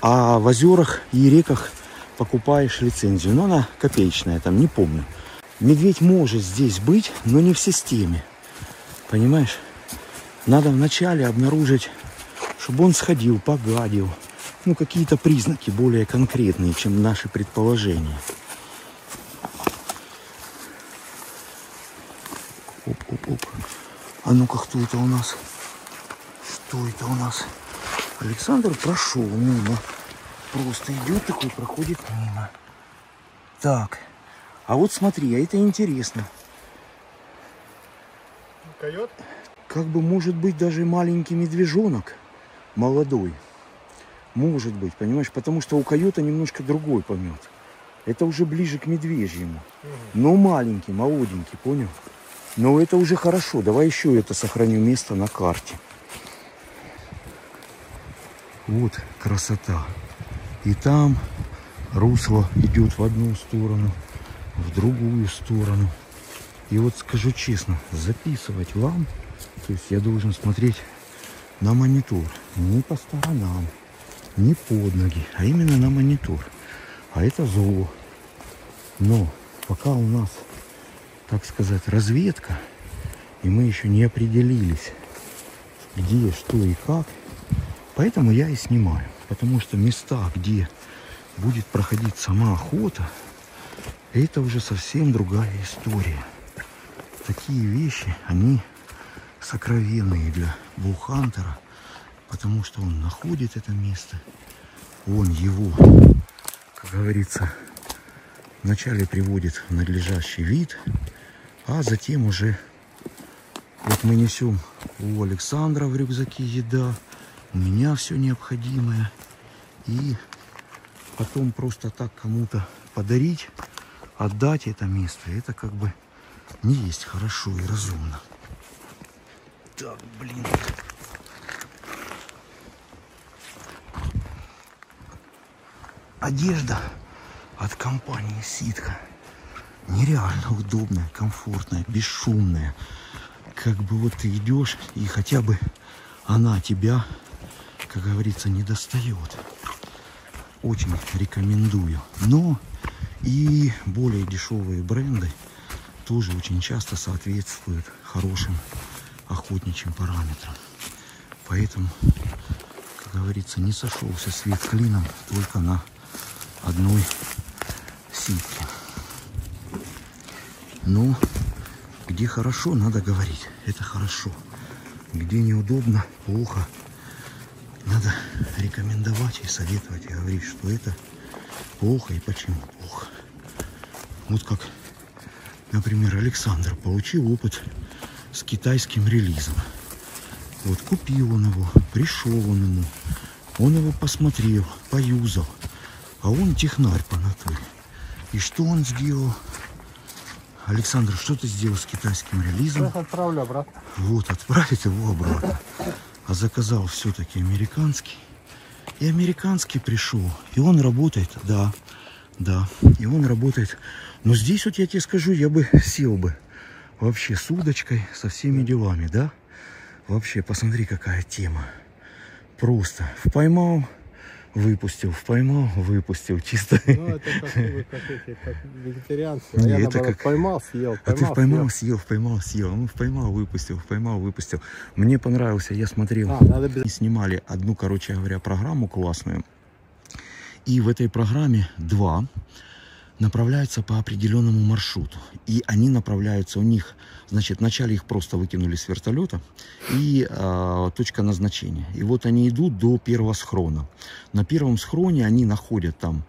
а в озерах и реках покупаешь лицензию. Но она копеечная, там не помню. Медведь может здесь быть, но не в системе. Понимаешь? Надо вначале обнаружить, чтобы он сходил, погадил. Ну, какие-то признаки более конкретные, чем наши предположения. Оп-оп-оп. А ну-ка, кто это у нас? Что это у нас? Александр прошел мимо. Просто идет такой, проходит мимо. Так. А вот смотри, а это интересно. Койот? Как бы может быть даже маленький медвежонок молодой. Может быть, понимаешь? Потому что у койота немножко другой помет. Это уже ближе к медвежьему. Но маленький, молоденький, понял? Но это уже хорошо. Давай еще это сохраню место на карте. Вот красота. И там русло идет в одну сторону, в другую сторону. И вот скажу честно, записывать вам, то есть я должен смотреть на монитор, не по сторонам, не под ноги, а именно на монитор. А это зло. Но пока у нас, так сказать, разведка, и мы еще не определились, где, что и как, поэтому я и снимаю. Потому что места, где будет проходить сама охота, это уже совсем другая история. Такие вещи, они сокровенные для Бухантера, потому что он находит это место, он его, как говорится, вначале приводит в надлежащий вид, а затем уже вот мы несем у Александра в рюкзаке еда, у меня все необходимое. И потом просто так кому-то подарить, отдать это место, это как бы не есть хорошо и разумно. Так, блин. Одежда от компании Ситка. Нереально удобная, комфортная, бесшумная. Как бы вот ты идешь, и хотя бы она тебя, как говорится, не достает. Очень рекомендую. Но и более дешевые бренды тоже очень часто соответствуют хорошим охотничьим параметрам. Поэтому, как говорится, не сошелся свет клином только на одной ситке. Ну, где хорошо, надо говорить. Это хорошо. Где неудобно, плохо, надо рекомендовать и советовать, и говорить, что это плохо и почему плохо. Вот как, например, Александр получил опыт с китайским релизом. Вот купил он его, пришел он ему, он его посмотрел, поюзал, а он технарь по. И что он сделал? Александр, что ты сделал с китайским релизом? Сейчас отправлю обратно. Вот, отправить его обратно. А заказал все-таки американский. И американский пришел. И он работает, да, да. И он работает. Но здесь вот я тебе скажу, я бы сел бы. Вообще с удочкой, со всеми делами, да? Вообще, посмотри, какая тема. Просто поймал, выпустил, поймал, выпустил. Чисто. Ну, это как вы, как эти, как вегетарианцы. А я, это наоборот, как- поймал, съел, А ты поймал, поймал, съел. съел, поймал, съел. Ну, поймал, выпустил, поймал, выпустил. Мне понравился, я смотрел. А, надо без... Они снимали одну, короче говоря, программу классную. И в этой программе два направляются по определенному маршруту. И они направляются у них, значит, вначале их просто выкинули с вертолета и а, точка назначения. И вот они идут до первого схрона. На первом схроне они находят там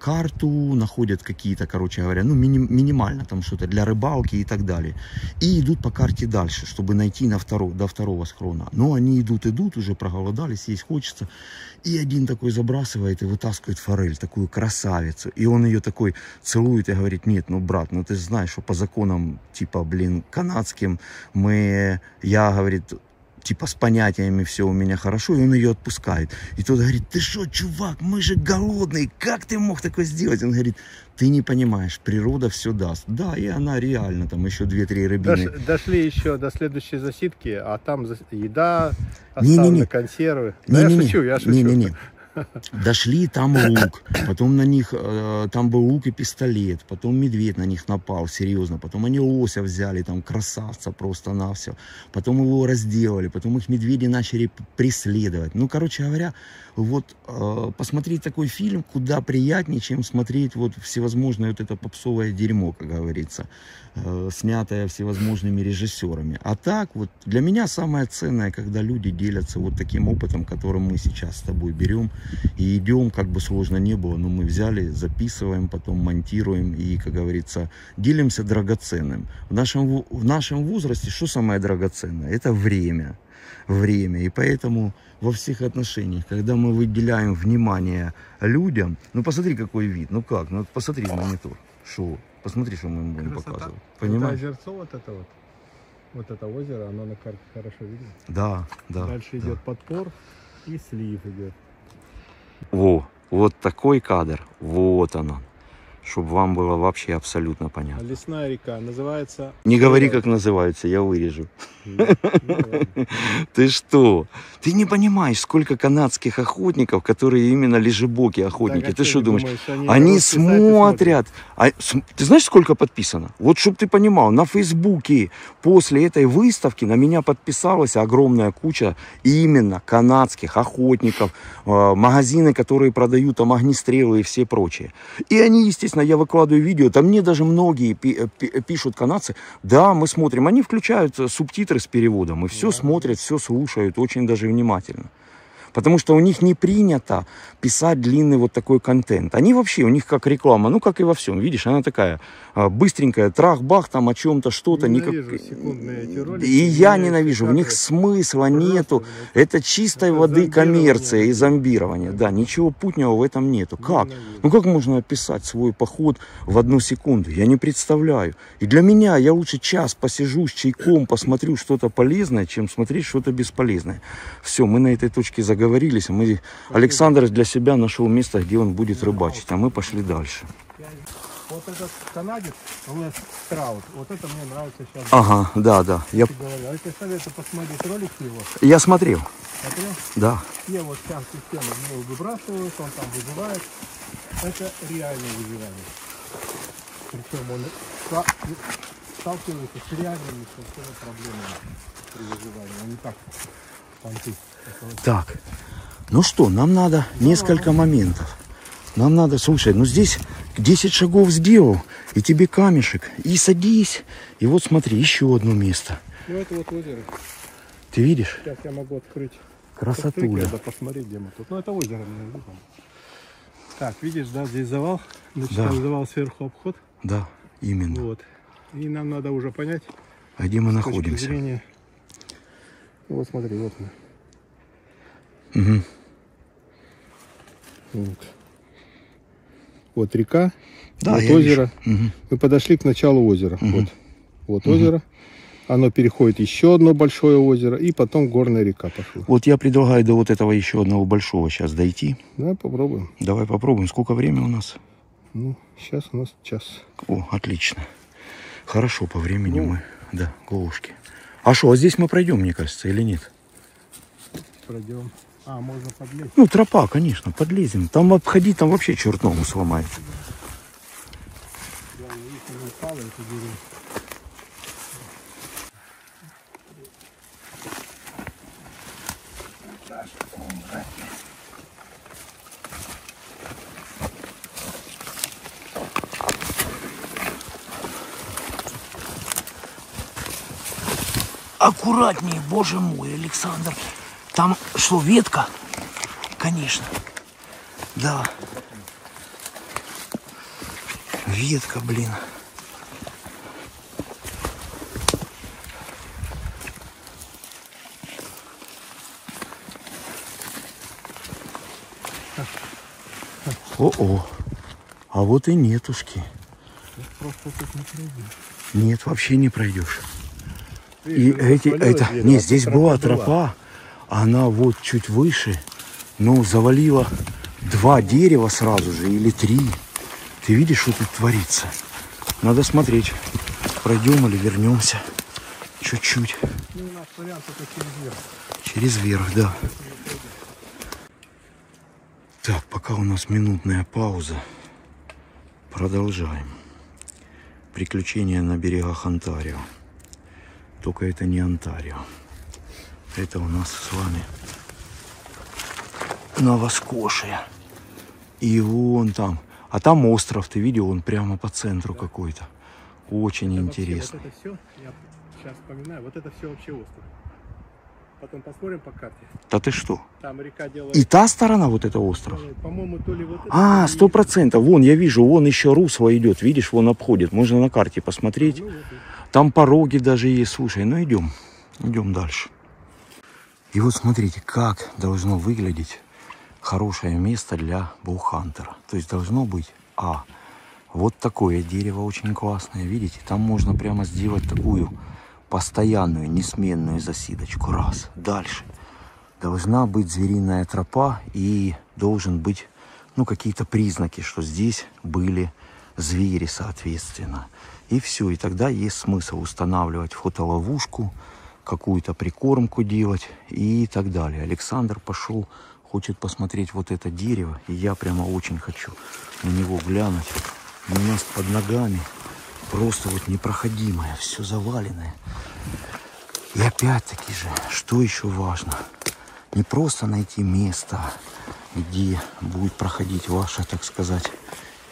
карту, находят какие-то, короче говоря, ну, мини- минимально там что-то для рыбалки и так далее. И идут по карте дальше, чтобы найти на второ- до второго схрона. Но они идут, идут, уже проголодались, есть хочется. И один такой забрасывает и вытаскивает форель, такую красавицу. И он ее такой целует и говорит, нет, ну, брат, ну, ты знаешь, что по законам, типа, блин, канадским, мы, я, говорит, типа с понятиями все у меня хорошо, и он ее отпускает. И тот говорит, ты что, чувак, мы же голодные, как ты мог такое сделать? Он говорит, ты не понимаешь, природа все даст. Да, и она реально, там еще две-три рыбины. Дош- дошли еще до следующей засидки, а там еда, оставлены консервы. Да я Не-не-не. шучу, я шучу. Не-не-не. Дошли, там лук, потом на них, э, там был лук и пистолет, потом медведь на них напал, серьезно, потом они лося взяли, там красавца просто на все, потом его разделали, потом их медведи начали преследовать. Ну, короче говоря, вот э, посмотреть такой фильм куда приятнее, чем смотреть вот всевозможное вот это попсовое дерьмо, как говорится, э, снятое всевозможными режиссерами. А так вот для меня самое ценное, когда люди делятся вот таким опытом, которым мы сейчас с тобой берем и идем, как бы сложно не было, но мы взяли, записываем, потом монтируем и, как говорится, делимся драгоценным. В нашем, в нашем возрасте что самое драгоценное? Это время. Время. И поэтому во всех отношениях, когда мы выделяем внимание людям, ну посмотри, какой вид, ну как, ну посмотри монитор, шо, посмотри, что мы ему будем Красота. показывать. Понимаешь? озерцо вот это вот, вот это озеро, оно на карте хорошо видно. Да, да. Дальше да. идет подпор и слив идет. Во, вот такой кадр, вот оно. Чтобы вам было вообще абсолютно понятно. лесная река называется... Не говори, как называется, я вырежу. Ну, ну. <laughs> Ты что? Ты не понимаешь, сколько канадских охотников, которые именно лежебокие охотники. А Ты что думаешь? они смотрят. А, ты знаешь, сколько подписано? Вот, чтобы ты понимал, на Фейсбуке после этой выставки на меня подписалась огромная куча именно канадских охотников, э, магазины, которые продают там огнестрелы и все прочее. И они, естественно, я выкладываю видео, там мне даже многие э, пи- пишут канадцы, да, мы смотрим, они включают э, субтитры с переводом, и все Да. смотрят, все слушают очень даже внимательно. Потому что у них не принято писать длинный вот такой контент. Они вообще, у них как реклама, ну как и во всем. Видишь, она такая а, быстренькая, трах-бах там о чем-то, что-то. Никак... И я ненавижу, в них смысла нету. Это чистой воды коммерция и зомбирование. Да, ничего путнего в этом нету. Как? Ну как можно описать свой поход в одну секунду? Я не представляю. И для меня я лучше час посижу с чайком, посмотрю что-то полезное, чем смотреть что-то бесполезное. Все, мы на этой точке заговорились. Мы... Александр для себя нашел место, где он будет рыбачить, а мы пошли дальше. Я- Вот этот канадец, Лес Страут, вот это мне нравится сейчас. Ага, да, да. Я. А если советую посмотреть ролик его, я смотрел, смотрел, да. все вот сейчас систему в него выбрасывают, он там выживает. Это реальное выживание. Причем он ста- сталкивается с реальными совершенно проблемами при выживании, а не так понты. Так, ну что, нам надо несколько моментов. Нам надо, слушай, ну здесь 10 шагов сделал, и тебе камешек, и садись. И вот смотри, еще одно место. Ну это вот озеро. Ты видишь? Сейчас я могу открыть. Красотуля. Надо посмотреть, где мы тут. Ну это озеро. Так, видишь, да, здесь завал. Значит, Да. завал сверху обход. Да, именно. Вот. И нам надо уже понять, А где мы находимся? зрения... Вот смотри, вот мы. Мгм. Вот. Вот река, Да, вот озеро. вижу. Мгм. Мы подошли к началу озера. Мгм. Вот. Вот озеро. Оно переходит еще одно большое озеро, и потом горная река пошла. Вот я предлагаю до вот этого еще одного большого сейчас дойти. Да, попробуем. Давай попробуем. Сколько времени у нас? Ну, сейчас у нас час. О, отлично. Хорошо, по времени Ну. мы. Да, головушки. А что, а здесь мы пройдем, мне кажется, или нет? Пройдем. А, можно подлезть. Ну, тропа, конечно, подлезем. Там обходить, там вообще черт ногу сломает. Аккуратнее, боже мой, Александр. Там что, ветка? Конечно. Да. Ветка, блин. О-о. А вот и нетушки. Просто тут не пройдешь. Нет, вообще не пройдешь. И эти, это, не, а здесь была тропа тропа, она вот чуть выше, но завалила два дерева сразу же или три. Ты видишь, что тут творится? Надо смотреть, пройдем или вернемся. Чуть-чуть. Через верх, да. Так, пока у нас минутная пауза, продолжаем. Приключения на берегах Онтарио. Только это не Онтарио. Это у нас с вами Новоскошия. И вон там. А там остров, ты видел, он прямо по центру какой-то. Очень Это интересно. Вообще, вот это все, я сейчас вспоминаю, вот это все вообще остров. Потом посмотрим по карте. Да ты что? Там река делает, И та сторона вот это остров? э, по-моему, то ли вот это. А, сто процентов. Вон, я вижу, вон еще русло идет. Видишь, вон обходит. Можно на карте посмотреть. Ну, вот, вот. Там пороги даже есть. Слушай, ну идем. Идем дальше. И вот смотрите, как должно выглядеть хорошее место для боухантера. То есть должно быть, а, вот такое дерево очень классное, видите? Там можно прямо сделать такую постоянную, несменную засидочку. Раз. Дальше. Должна быть звериная тропа и должен быть, ну, какие-то признаки, что здесь были звери, соответственно. И все. И тогда есть смысл устанавливать фотоловушку, какую-то прикормку делать и так далее. Александр пошел, хочет посмотреть вот это дерево, и я прямо очень хочу на него глянуть. У нас под ногами просто вот непроходимое, все заваленное. И опять-таки же, что еще важно, не просто найти место, где будет проходить ваша, так сказать,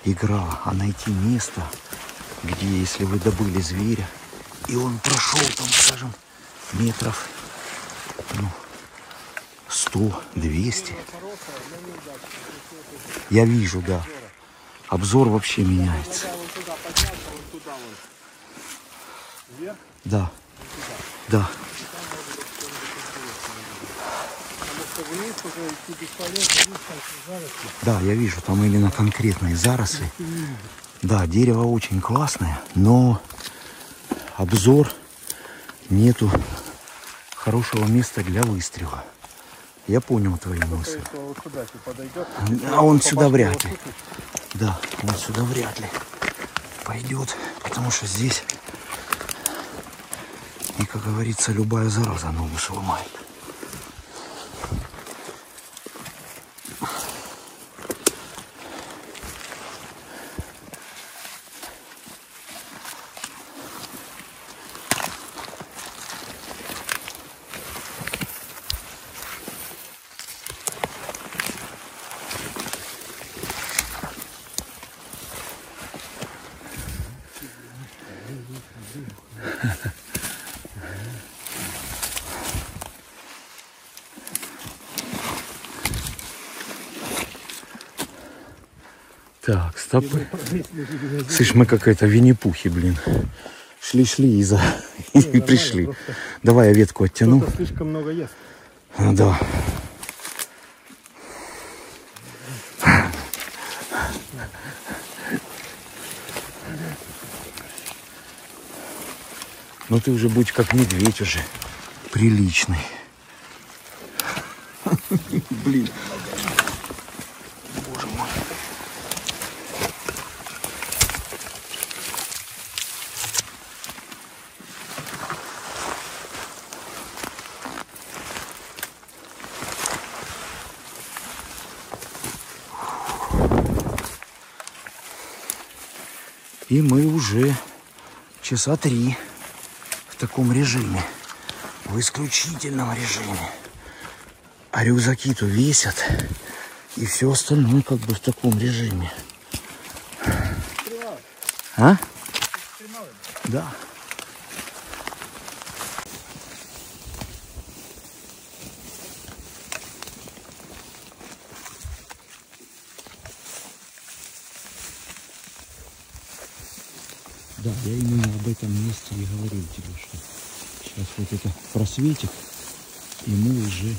игра, а найти место, где, если вы добыли зверя, и он прошел там, скажем, метров ну, 100, 200. Я вижу, да. Обзор вообще меняется. Да. Да. Да, я вижу, там именно конкретные заросли. Да, дерево очень классное, но обзор нету хорошего места для выстрела. Я понял твои мысли. А он сюда вряд ли. Да, он сюда вряд ли пойдет, потому что здесь, и как говорится, любая зараза ногу сломает. Так, стоп. Слышь, мы какая-то Винни-Пухи, блин. Шли-шли и, за... <laughs> и нормально, пришли. Давай я ветку оттяну. Слишком много ест. Да. Ну ты уже будь как медведь уже. Приличный. <laughs> Блин. Боже мой. И мы уже часа три таком режиме, в исключительном режиме. А рюкзаки-то весят, и все остальное как бы в таком режиме. А? Да я именно об этом месте и говорил тебе, что сейчас вот это просветит, и мы уже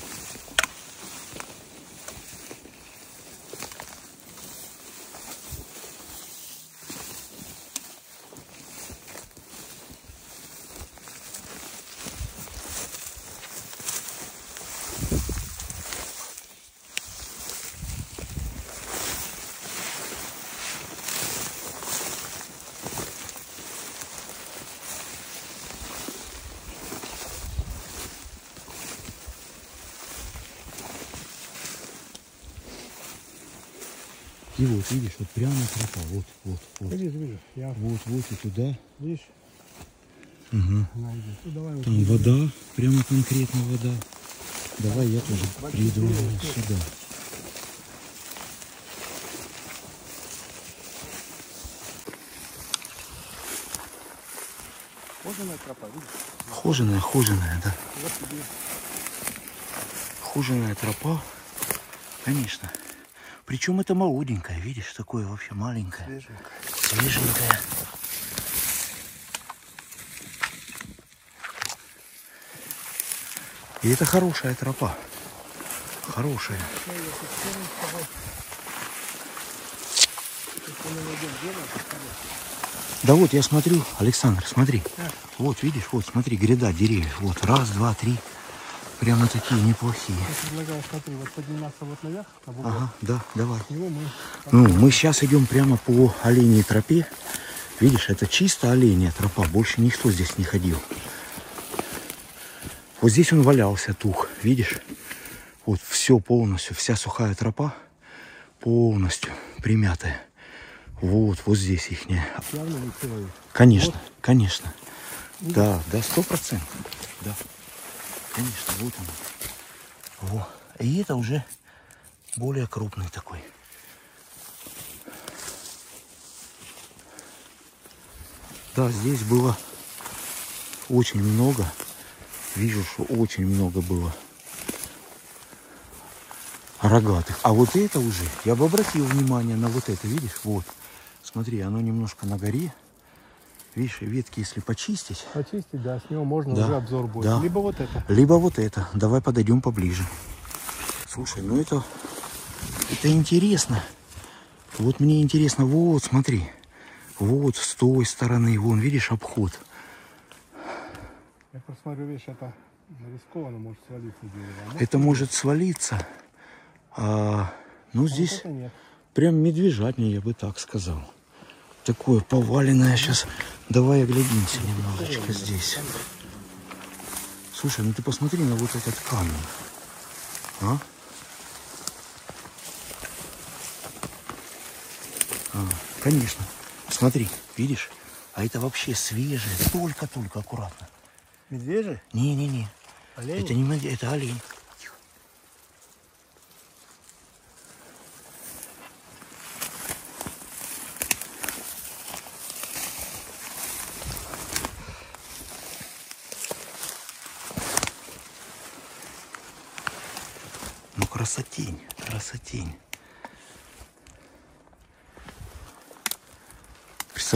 И вот, прямо тропа, вот, вот, вот. Вижу, вижу. Я, Вот, вот и туда. видишь, Угу. она идет. Ну, давай вот Там вода, прямо конкретно вода. Давай я тоже приду сюда. Кожаная тропа, видишь? Хоженая, хоженая, да. Хоженая тропа, конечно. Причем это молоденькая, видишь, такое вообще маленькое, свеженько. свеженькое. И это хорошая тропа. Хорошая. Да вот я смотрю, Александр, смотри. Вот, видишь, вот, смотри, гряда деревьев. Вот, раз, два, три. Прямо такие неплохие. Я предлагаю, смотри, вот подниматься вот наверх, на бугор. Ага, да, давай. Мы Ну, мы сейчас идем прямо по оленей тропе. Видишь, это чисто оленья тропа, больше никто здесь не ходил. Вот здесь он валялся, тух, видишь? Вот все полностью, вся сухая тропа полностью примятая. Вот, вот здесь человек. Конечно, конечно. Да, да, сто процентов. Да. Конечно, вот он. Во. И это уже более крупный такой. Да, здесь было очень много. Вижу, что очень много было. рогатых. А вот это уже, я бы обратил внимание на вот это, видишь, вот. Смотри, оно немножко на горе. Видишь, ветки, если почистить, Почистить, да, с него можно Да, уже обзор будет. да. Либо вот это. либо вот это. Давай подойдем поближе. Слушай, ну это, это интересно. Вот мне интересно, вот, смотри. Вот с той стороны, вон, видишь, обход. Я просто смотрю, видишь, это рискованно может свалиться дерево. А может, Это может свалиться. А, ну, а вот здесь нет. прям медвежатня, я бы так сказал. Такое поваленное сейчас. Давай оглядимся немножечко здесь. Слушай, ну ты посмотри на вот этот камень. А? А, конечно. Смотри, видишь? А это вообще свежее. Только-только аккуратно. Медвежий? Не-не-не. Это не медведь, это олень.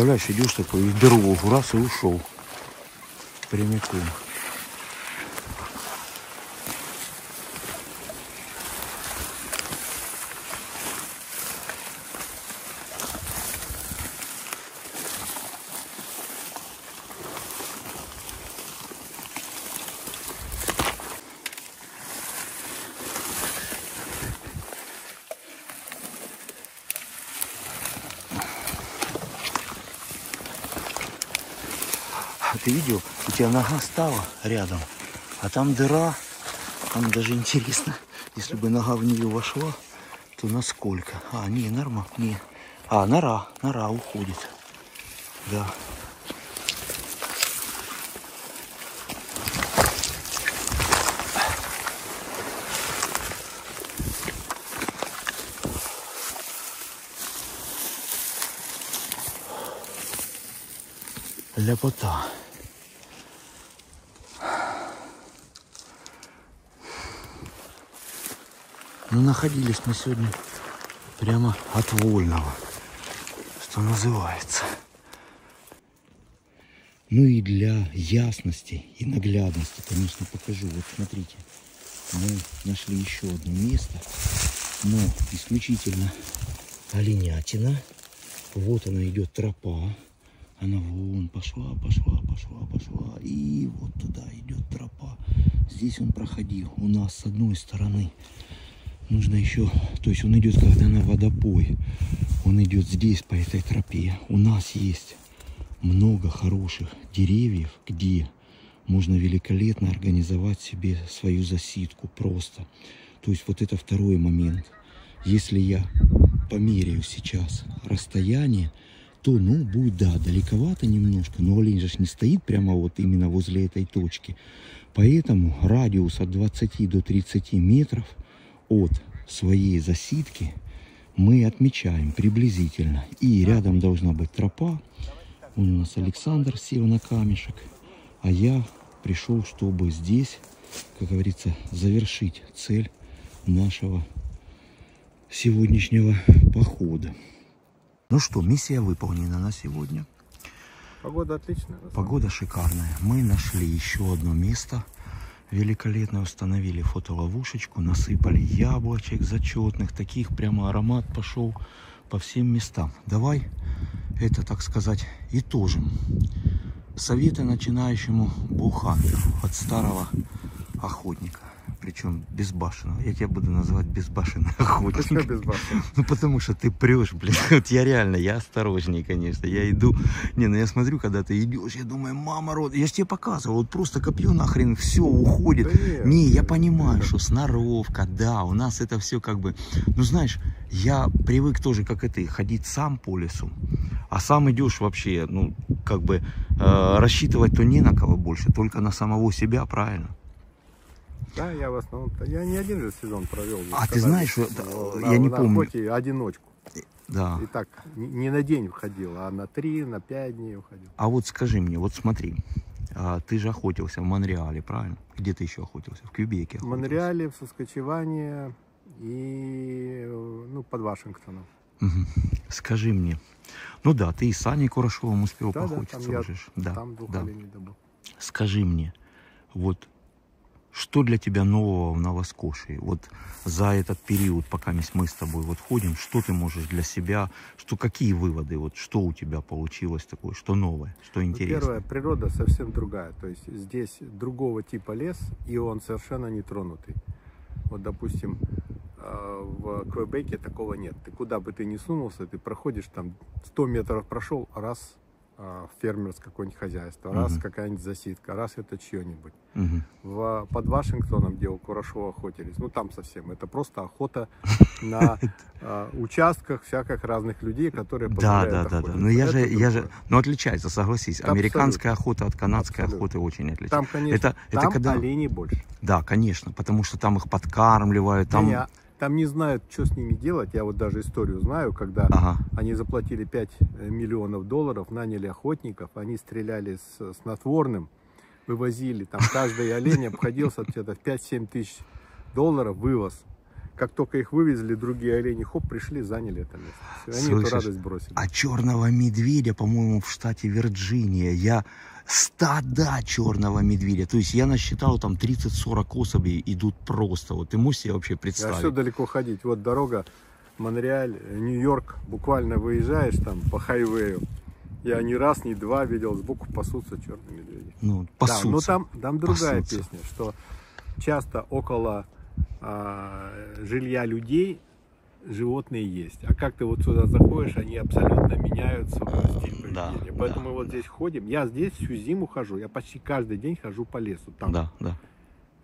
Представляешь, идешь такой в дорогу, раз и ушел. Прямиком. Ты видел, у тебя нога стала рядом, а там дыра, там даже интересно, <laughs> если бы нога в нее вошла, то насколько? А, не, норма, не. А, нора, нора уходит. Да. Ляпота. Ну, находились мы сегодня прямо от вольного, что называется. Ну и для ясности и наглядности, конечно, покажу. Вот смотрите, мы нашли еще одно место, но исключительно оленятина. Вот она идет тропа. Она вон пошла, пошла, пошла, пошла. И вот туда идет тропа. Здесь он проходил. У нас с одной стороны нужно еще, то есть он идет когда на водопой. Он идет здесь по этой тропе. У нас есть много хороших деревьев, где можно великолепно организовать себе свою засидку просто. То есть вот это второй момент. Если я померяю сейчас расстояние, то, ну, будет, да, далековато немножко, но олень же не стоит прямо вот именно возле этой точки. Поэтому радиус от 20 до 30 метров от своей засидки мы отмечаем приблизительно. И рядом должна быть тропа. Вон у нас Александр сел на камешек, а я пришел, чтобы здесь, как говорится, завершить цель нашего сегодняшнего похода. Ну что, миссия выполнена на сегодня. Погода отличная. Погода шикарная. Мы нашли еще одно место великолепно. Установили фотоловушечку, насыпали яблочек зачетных. Таких прямо аромат пошел по всем местам. Давай это, так сказать, итожим. Советы начинающему бухантеру от старого охотника. Причем безбашенного. Я тебя буду называть безбашенный <laughs> охотник. Почему без башни? <laughs> Ну, потому что ты прешь, блин. <laughs> Вот я реально, я осторожнее, конечно. Я иду, не, ну я смотрю, когда ты идешь, я думаю, мама рот, я же тебе показывал, вот просто копье нахрен, все уходит. Да нет. не, я понимаю, что сноровка, да, у нас это все как бы, ну, знаешь, я привык тоже, как и ты, ходить сам по лесу, а сам идешь вообще, ну, как бы, э, рассчитывать-то не на кого больше, только на самого себя, правильно? Да, я в основном, я не один же сезон провел. А ты знаешь, что- на- я не на помню. охоте одиночку. Да. И так, не- на день уходил, а на три, на пять дней уходил. А вот скажи мне, вот смотри, а, ты же охотился в Монреале, правильно? Где ты еще охотился? В Квебеке. В охотился. Монреале, в Соскочеване, и э, ну, под Вашингтоном. Скажи мне, ну да, ты и с Саней Курашовым успел Да, да, поохотиться там я уже. Да, Там да. добыл. Скажи мне, вот что для тебя нового в Новоскошии? Вот за этот период, пока мы с тобой вот ходим, что ты можешь для себя, что какие выводы, вот что у тебя получилось такое, что новое, что Ну, интересно? Первое, природа совсем другая. То есть здесь другого типа лес, и он совершенно не тронутый. Вот, допустим, э, в Квебеке такого нет. Ты куда бы ты ни сунулся, ты проходишь там 100 метров прошел, раз фермерское какое-нибудь хозяйство, раз Мгм. какая-нибудь засидка, раз это чье-нибудь. Мгм. В, под Вашингтоном, где у Курашова охотились, ну там совсем, это просто охота <laughs> на э, участках всяких разных людей, которые Да, да, да, да. Но я же, Это я же, другое. ну отличается, согласись. Абсолютно. Американская охота от канадской Абсолютно. охоты очень отличается. Там, конечно, это, это там когда, оленей больше. да, конечно, потому что там их подкармливают, там, Не-не, там не знают, что с ними делать. Я вот даже историю знаю, когда ага, они заплатили 5 миллионов долларов, наняли охотников, они стреляли с снотворным, вывозили, там каждый олень обходился где-то в 5-7 тысяч долларов вывоз. Как только их вывезли, другие олени, хоп, пришли, заняли это место. Всё, Они Слышишь? эту радость бросили. а черного медведя, по-моему, в штате Вирджиния, я стада черного медведя, то есть я насчитал там 30-40 особей идут просто, вот ты можешь себе вообще А представить? все далеко ходить. Вот дорога Монреаль, э, Нью-Йорк. Буквально выезжаешь там по хайвею. Я ни раз, ни два видел сбоку пасутся черные медведи. Ну, Да, пасутся. но там, там другая Пасутся. песня, что часто около а, жилья людей животные есть. А как ты вот сюда заходишь, они абсолютно меняют свой стиль да, поведения. да, Поэтому мы вот да. здесь ходим. Я здесь всю зиму хожу. Я почти каждый день хожу по лесу. Там Да, да.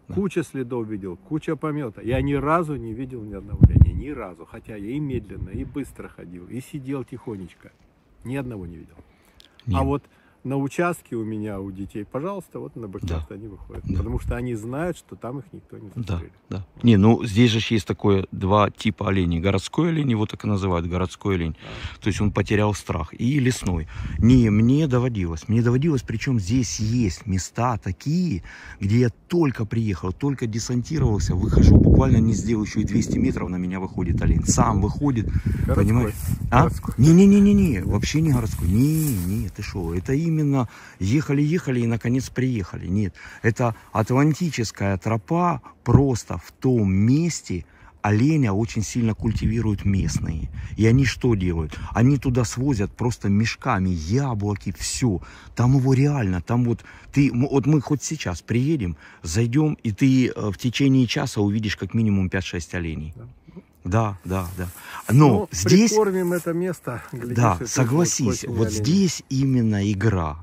да. Куча следов видел, куча помета. Я ни разу не видел ни одного оленя, ни разу. Хотя я и медленно, и быстро ходил, и сидел тихонечко. Ни одного не видел. Не, А вот на участке у меня, у детей, пожалуйста, вот на бэкяст они выходят. Да. Потому что они знают, что там их никто не Да, застрелит. да. Не, ну здесь же есть такое два типа оленей. Городской олень, его так и называют, городской олень. То есть он потерял страх. И лесной. Не, мне доводилось. Мне доводилось, причем здесь есть места такие, где я только приехал, только десантировался, выхожу, буквально не сделаю еще и 200 метров, на меня выходит олень. Сам выходит, Городской. понимаешь? А? Не-не-не-не-не, вообще не городской. Не, не, ты что, это именно ехали-ехали и наконец приехали. Нет, это атлантическая тропа просто в том месте, оленя очень сильно культивируют местные. И они что делают? Они туда свозят просто мешками яблоки, все. Там его реально, там вот ты, вот мы хоть сейчас приедем, зайдем, и ты э, в течение часа увидишь как минимум 5-6 оленей. Да. Да, да, да. Но Ну, здесь... прикормим это место. Да, согласись, вот здесь именно игра.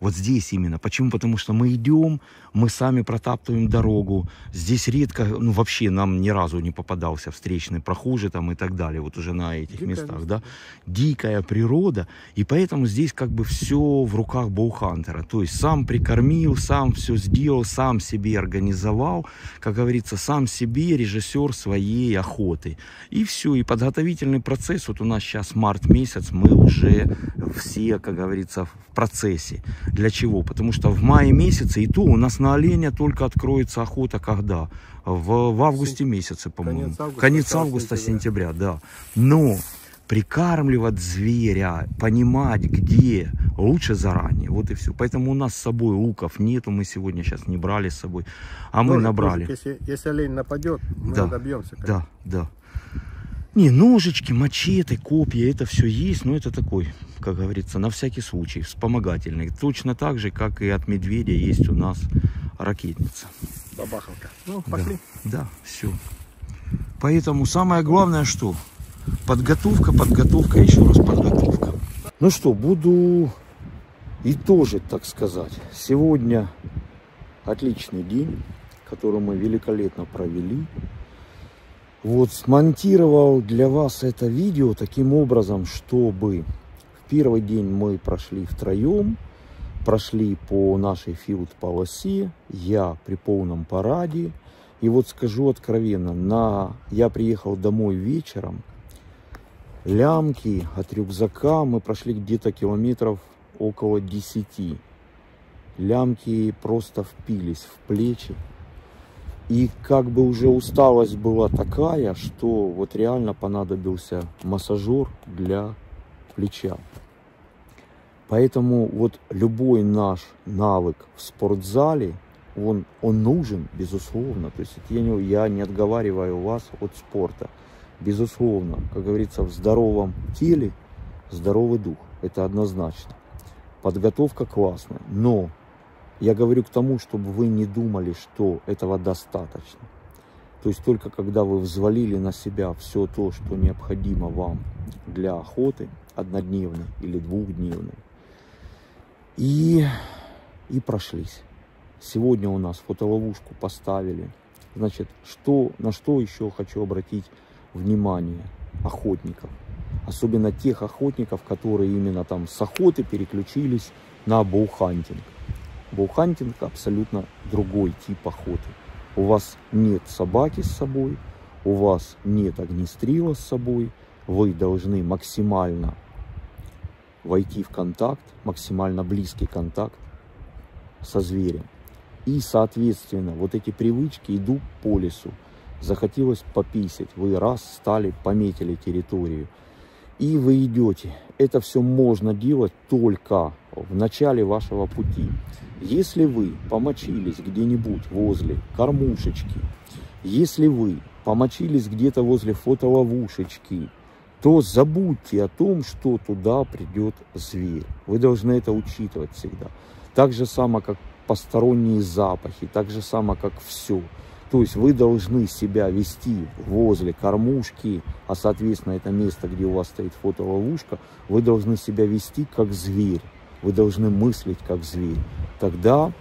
Вот здесь именно. Почему? Потому что мы идем, мы сами протаптываем дорогу. Здесь редко, ну вообще нам ни разу не попадался встречный прохожий там и так далее. Вот уже на этих Дикое местах, да. Дикая природа. И поэтому здесь как бы все в руках боухантера. То есть сам прикормил, сам все сделал, сам себе организовал. Как говорится, сам себе режиссер своей охоты. И все, и подготовительный процесс, вот у нас сейчас март месяц, мы уже все, как говорится, в процессе. Для чего? Потому что в мае месяце, и то у нас на оленя только откроется охота когда? В, в августе месяце, по-моему. Конец августа, Конец августа, сентября. сентября, да. Но прикармливать зверя, понимать, где, лучше заранее. Вот и все. Поэтому у нас с собой луков нету, мы сегодня сейчас не брали с собой, а мы набрали. если, если олень нападет, мы Да, добьемся. Да, да. Не, ножички, мачете, копья, это все есть, но это такой, как говорится, на всякий случай, вспомогательный. Точно так же, как и от медведя есть у нас ракетница. Бабахалка. Ну, пошли. Да, все. Поэтому самое главное, что подготовка, подготовка, еще раз подготовка. Ну что, буду итожить, так сказать. Сегодня отличный день, который мы великолепно провели. Вот смонтировал для вас это видео таким образом, чтобы в первый день мы прошли втроем, прошли по нашей филд-полосе, я при полном параде. И вот скажу откровенно, на... я приехал домой вечером, лямки от рюкзака мы прошли где-то километров около 10. Лямки просто впились в плечи. И как бы уже усталость была такая, что вот реально понадобился массажер для плеча. Поэтому вот любой наш навык в спортзале, он, он нужен, безусловно. То есть я не, я не отговариваю вас от спорта. Безусловно, как говорится, в здоровом теле здоровый дух. Это однозначно. Подготовка классная. Но я говорю к тому, чтобы вы не думали, что этого достаточно. То есть только когда вы взвалили на себя все то, что необходимо вам для охоты, однодневной или двухдневной, и, и прошлись. Сегодня у нас фотоловушку поставили. Значит, что, на что еще хочу обратить внимание охотников. Особенно тех охотников, которые именно там с охоты переключились на боухантинг. Боухантинг абсолютно другой тип охоты. У вас нет собаки с собой, у вас нет огнестрела с собой, вы должны максимально войти в контакт, максимально близкий контакт со зверем. И, соответственно, вот эти привычки идут по лесу. Захотелось пописать, вы раз стали, пометили территорию. И вы идете. Это все можно делать только в начале вашего пути. Если вы помочились где-нибудь возле кормушечки, если вы помочились где-то возле фотоловушечки, то забудьте о том, что туда придет зверь. Вы должны это учитывать всегда. Так же само, как посторонние запахи, так же само, как все. То есть вы должны себя вести возле кормушки, а соответственно это место, где у вас стоит фотоловушка, вы должны себя вести как зверь. Вы должны мыслить как зверь. Тогда,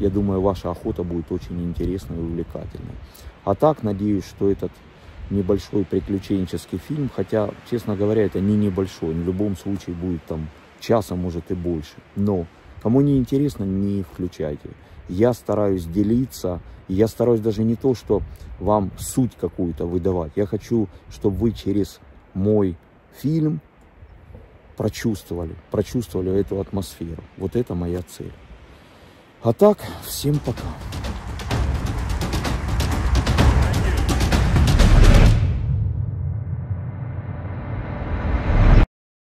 я думаю, ваша охота будет очень интересной и увлекательной. А так, надеюсь, что этот небольшой приключенческий фильм, хотя, честно говоря, это не небольшой, в любом случае будет там часа, может и больше. Но кому не интересно, не включайте. Я стараюсь делиться, я стараюсь даже не то, что вам суть какую-то выдавать. Я хочу, чтобы вы через мой фильм прочувствовали, прочувствовали эту атмосферу. Вот это моя цель. А так, всем пока.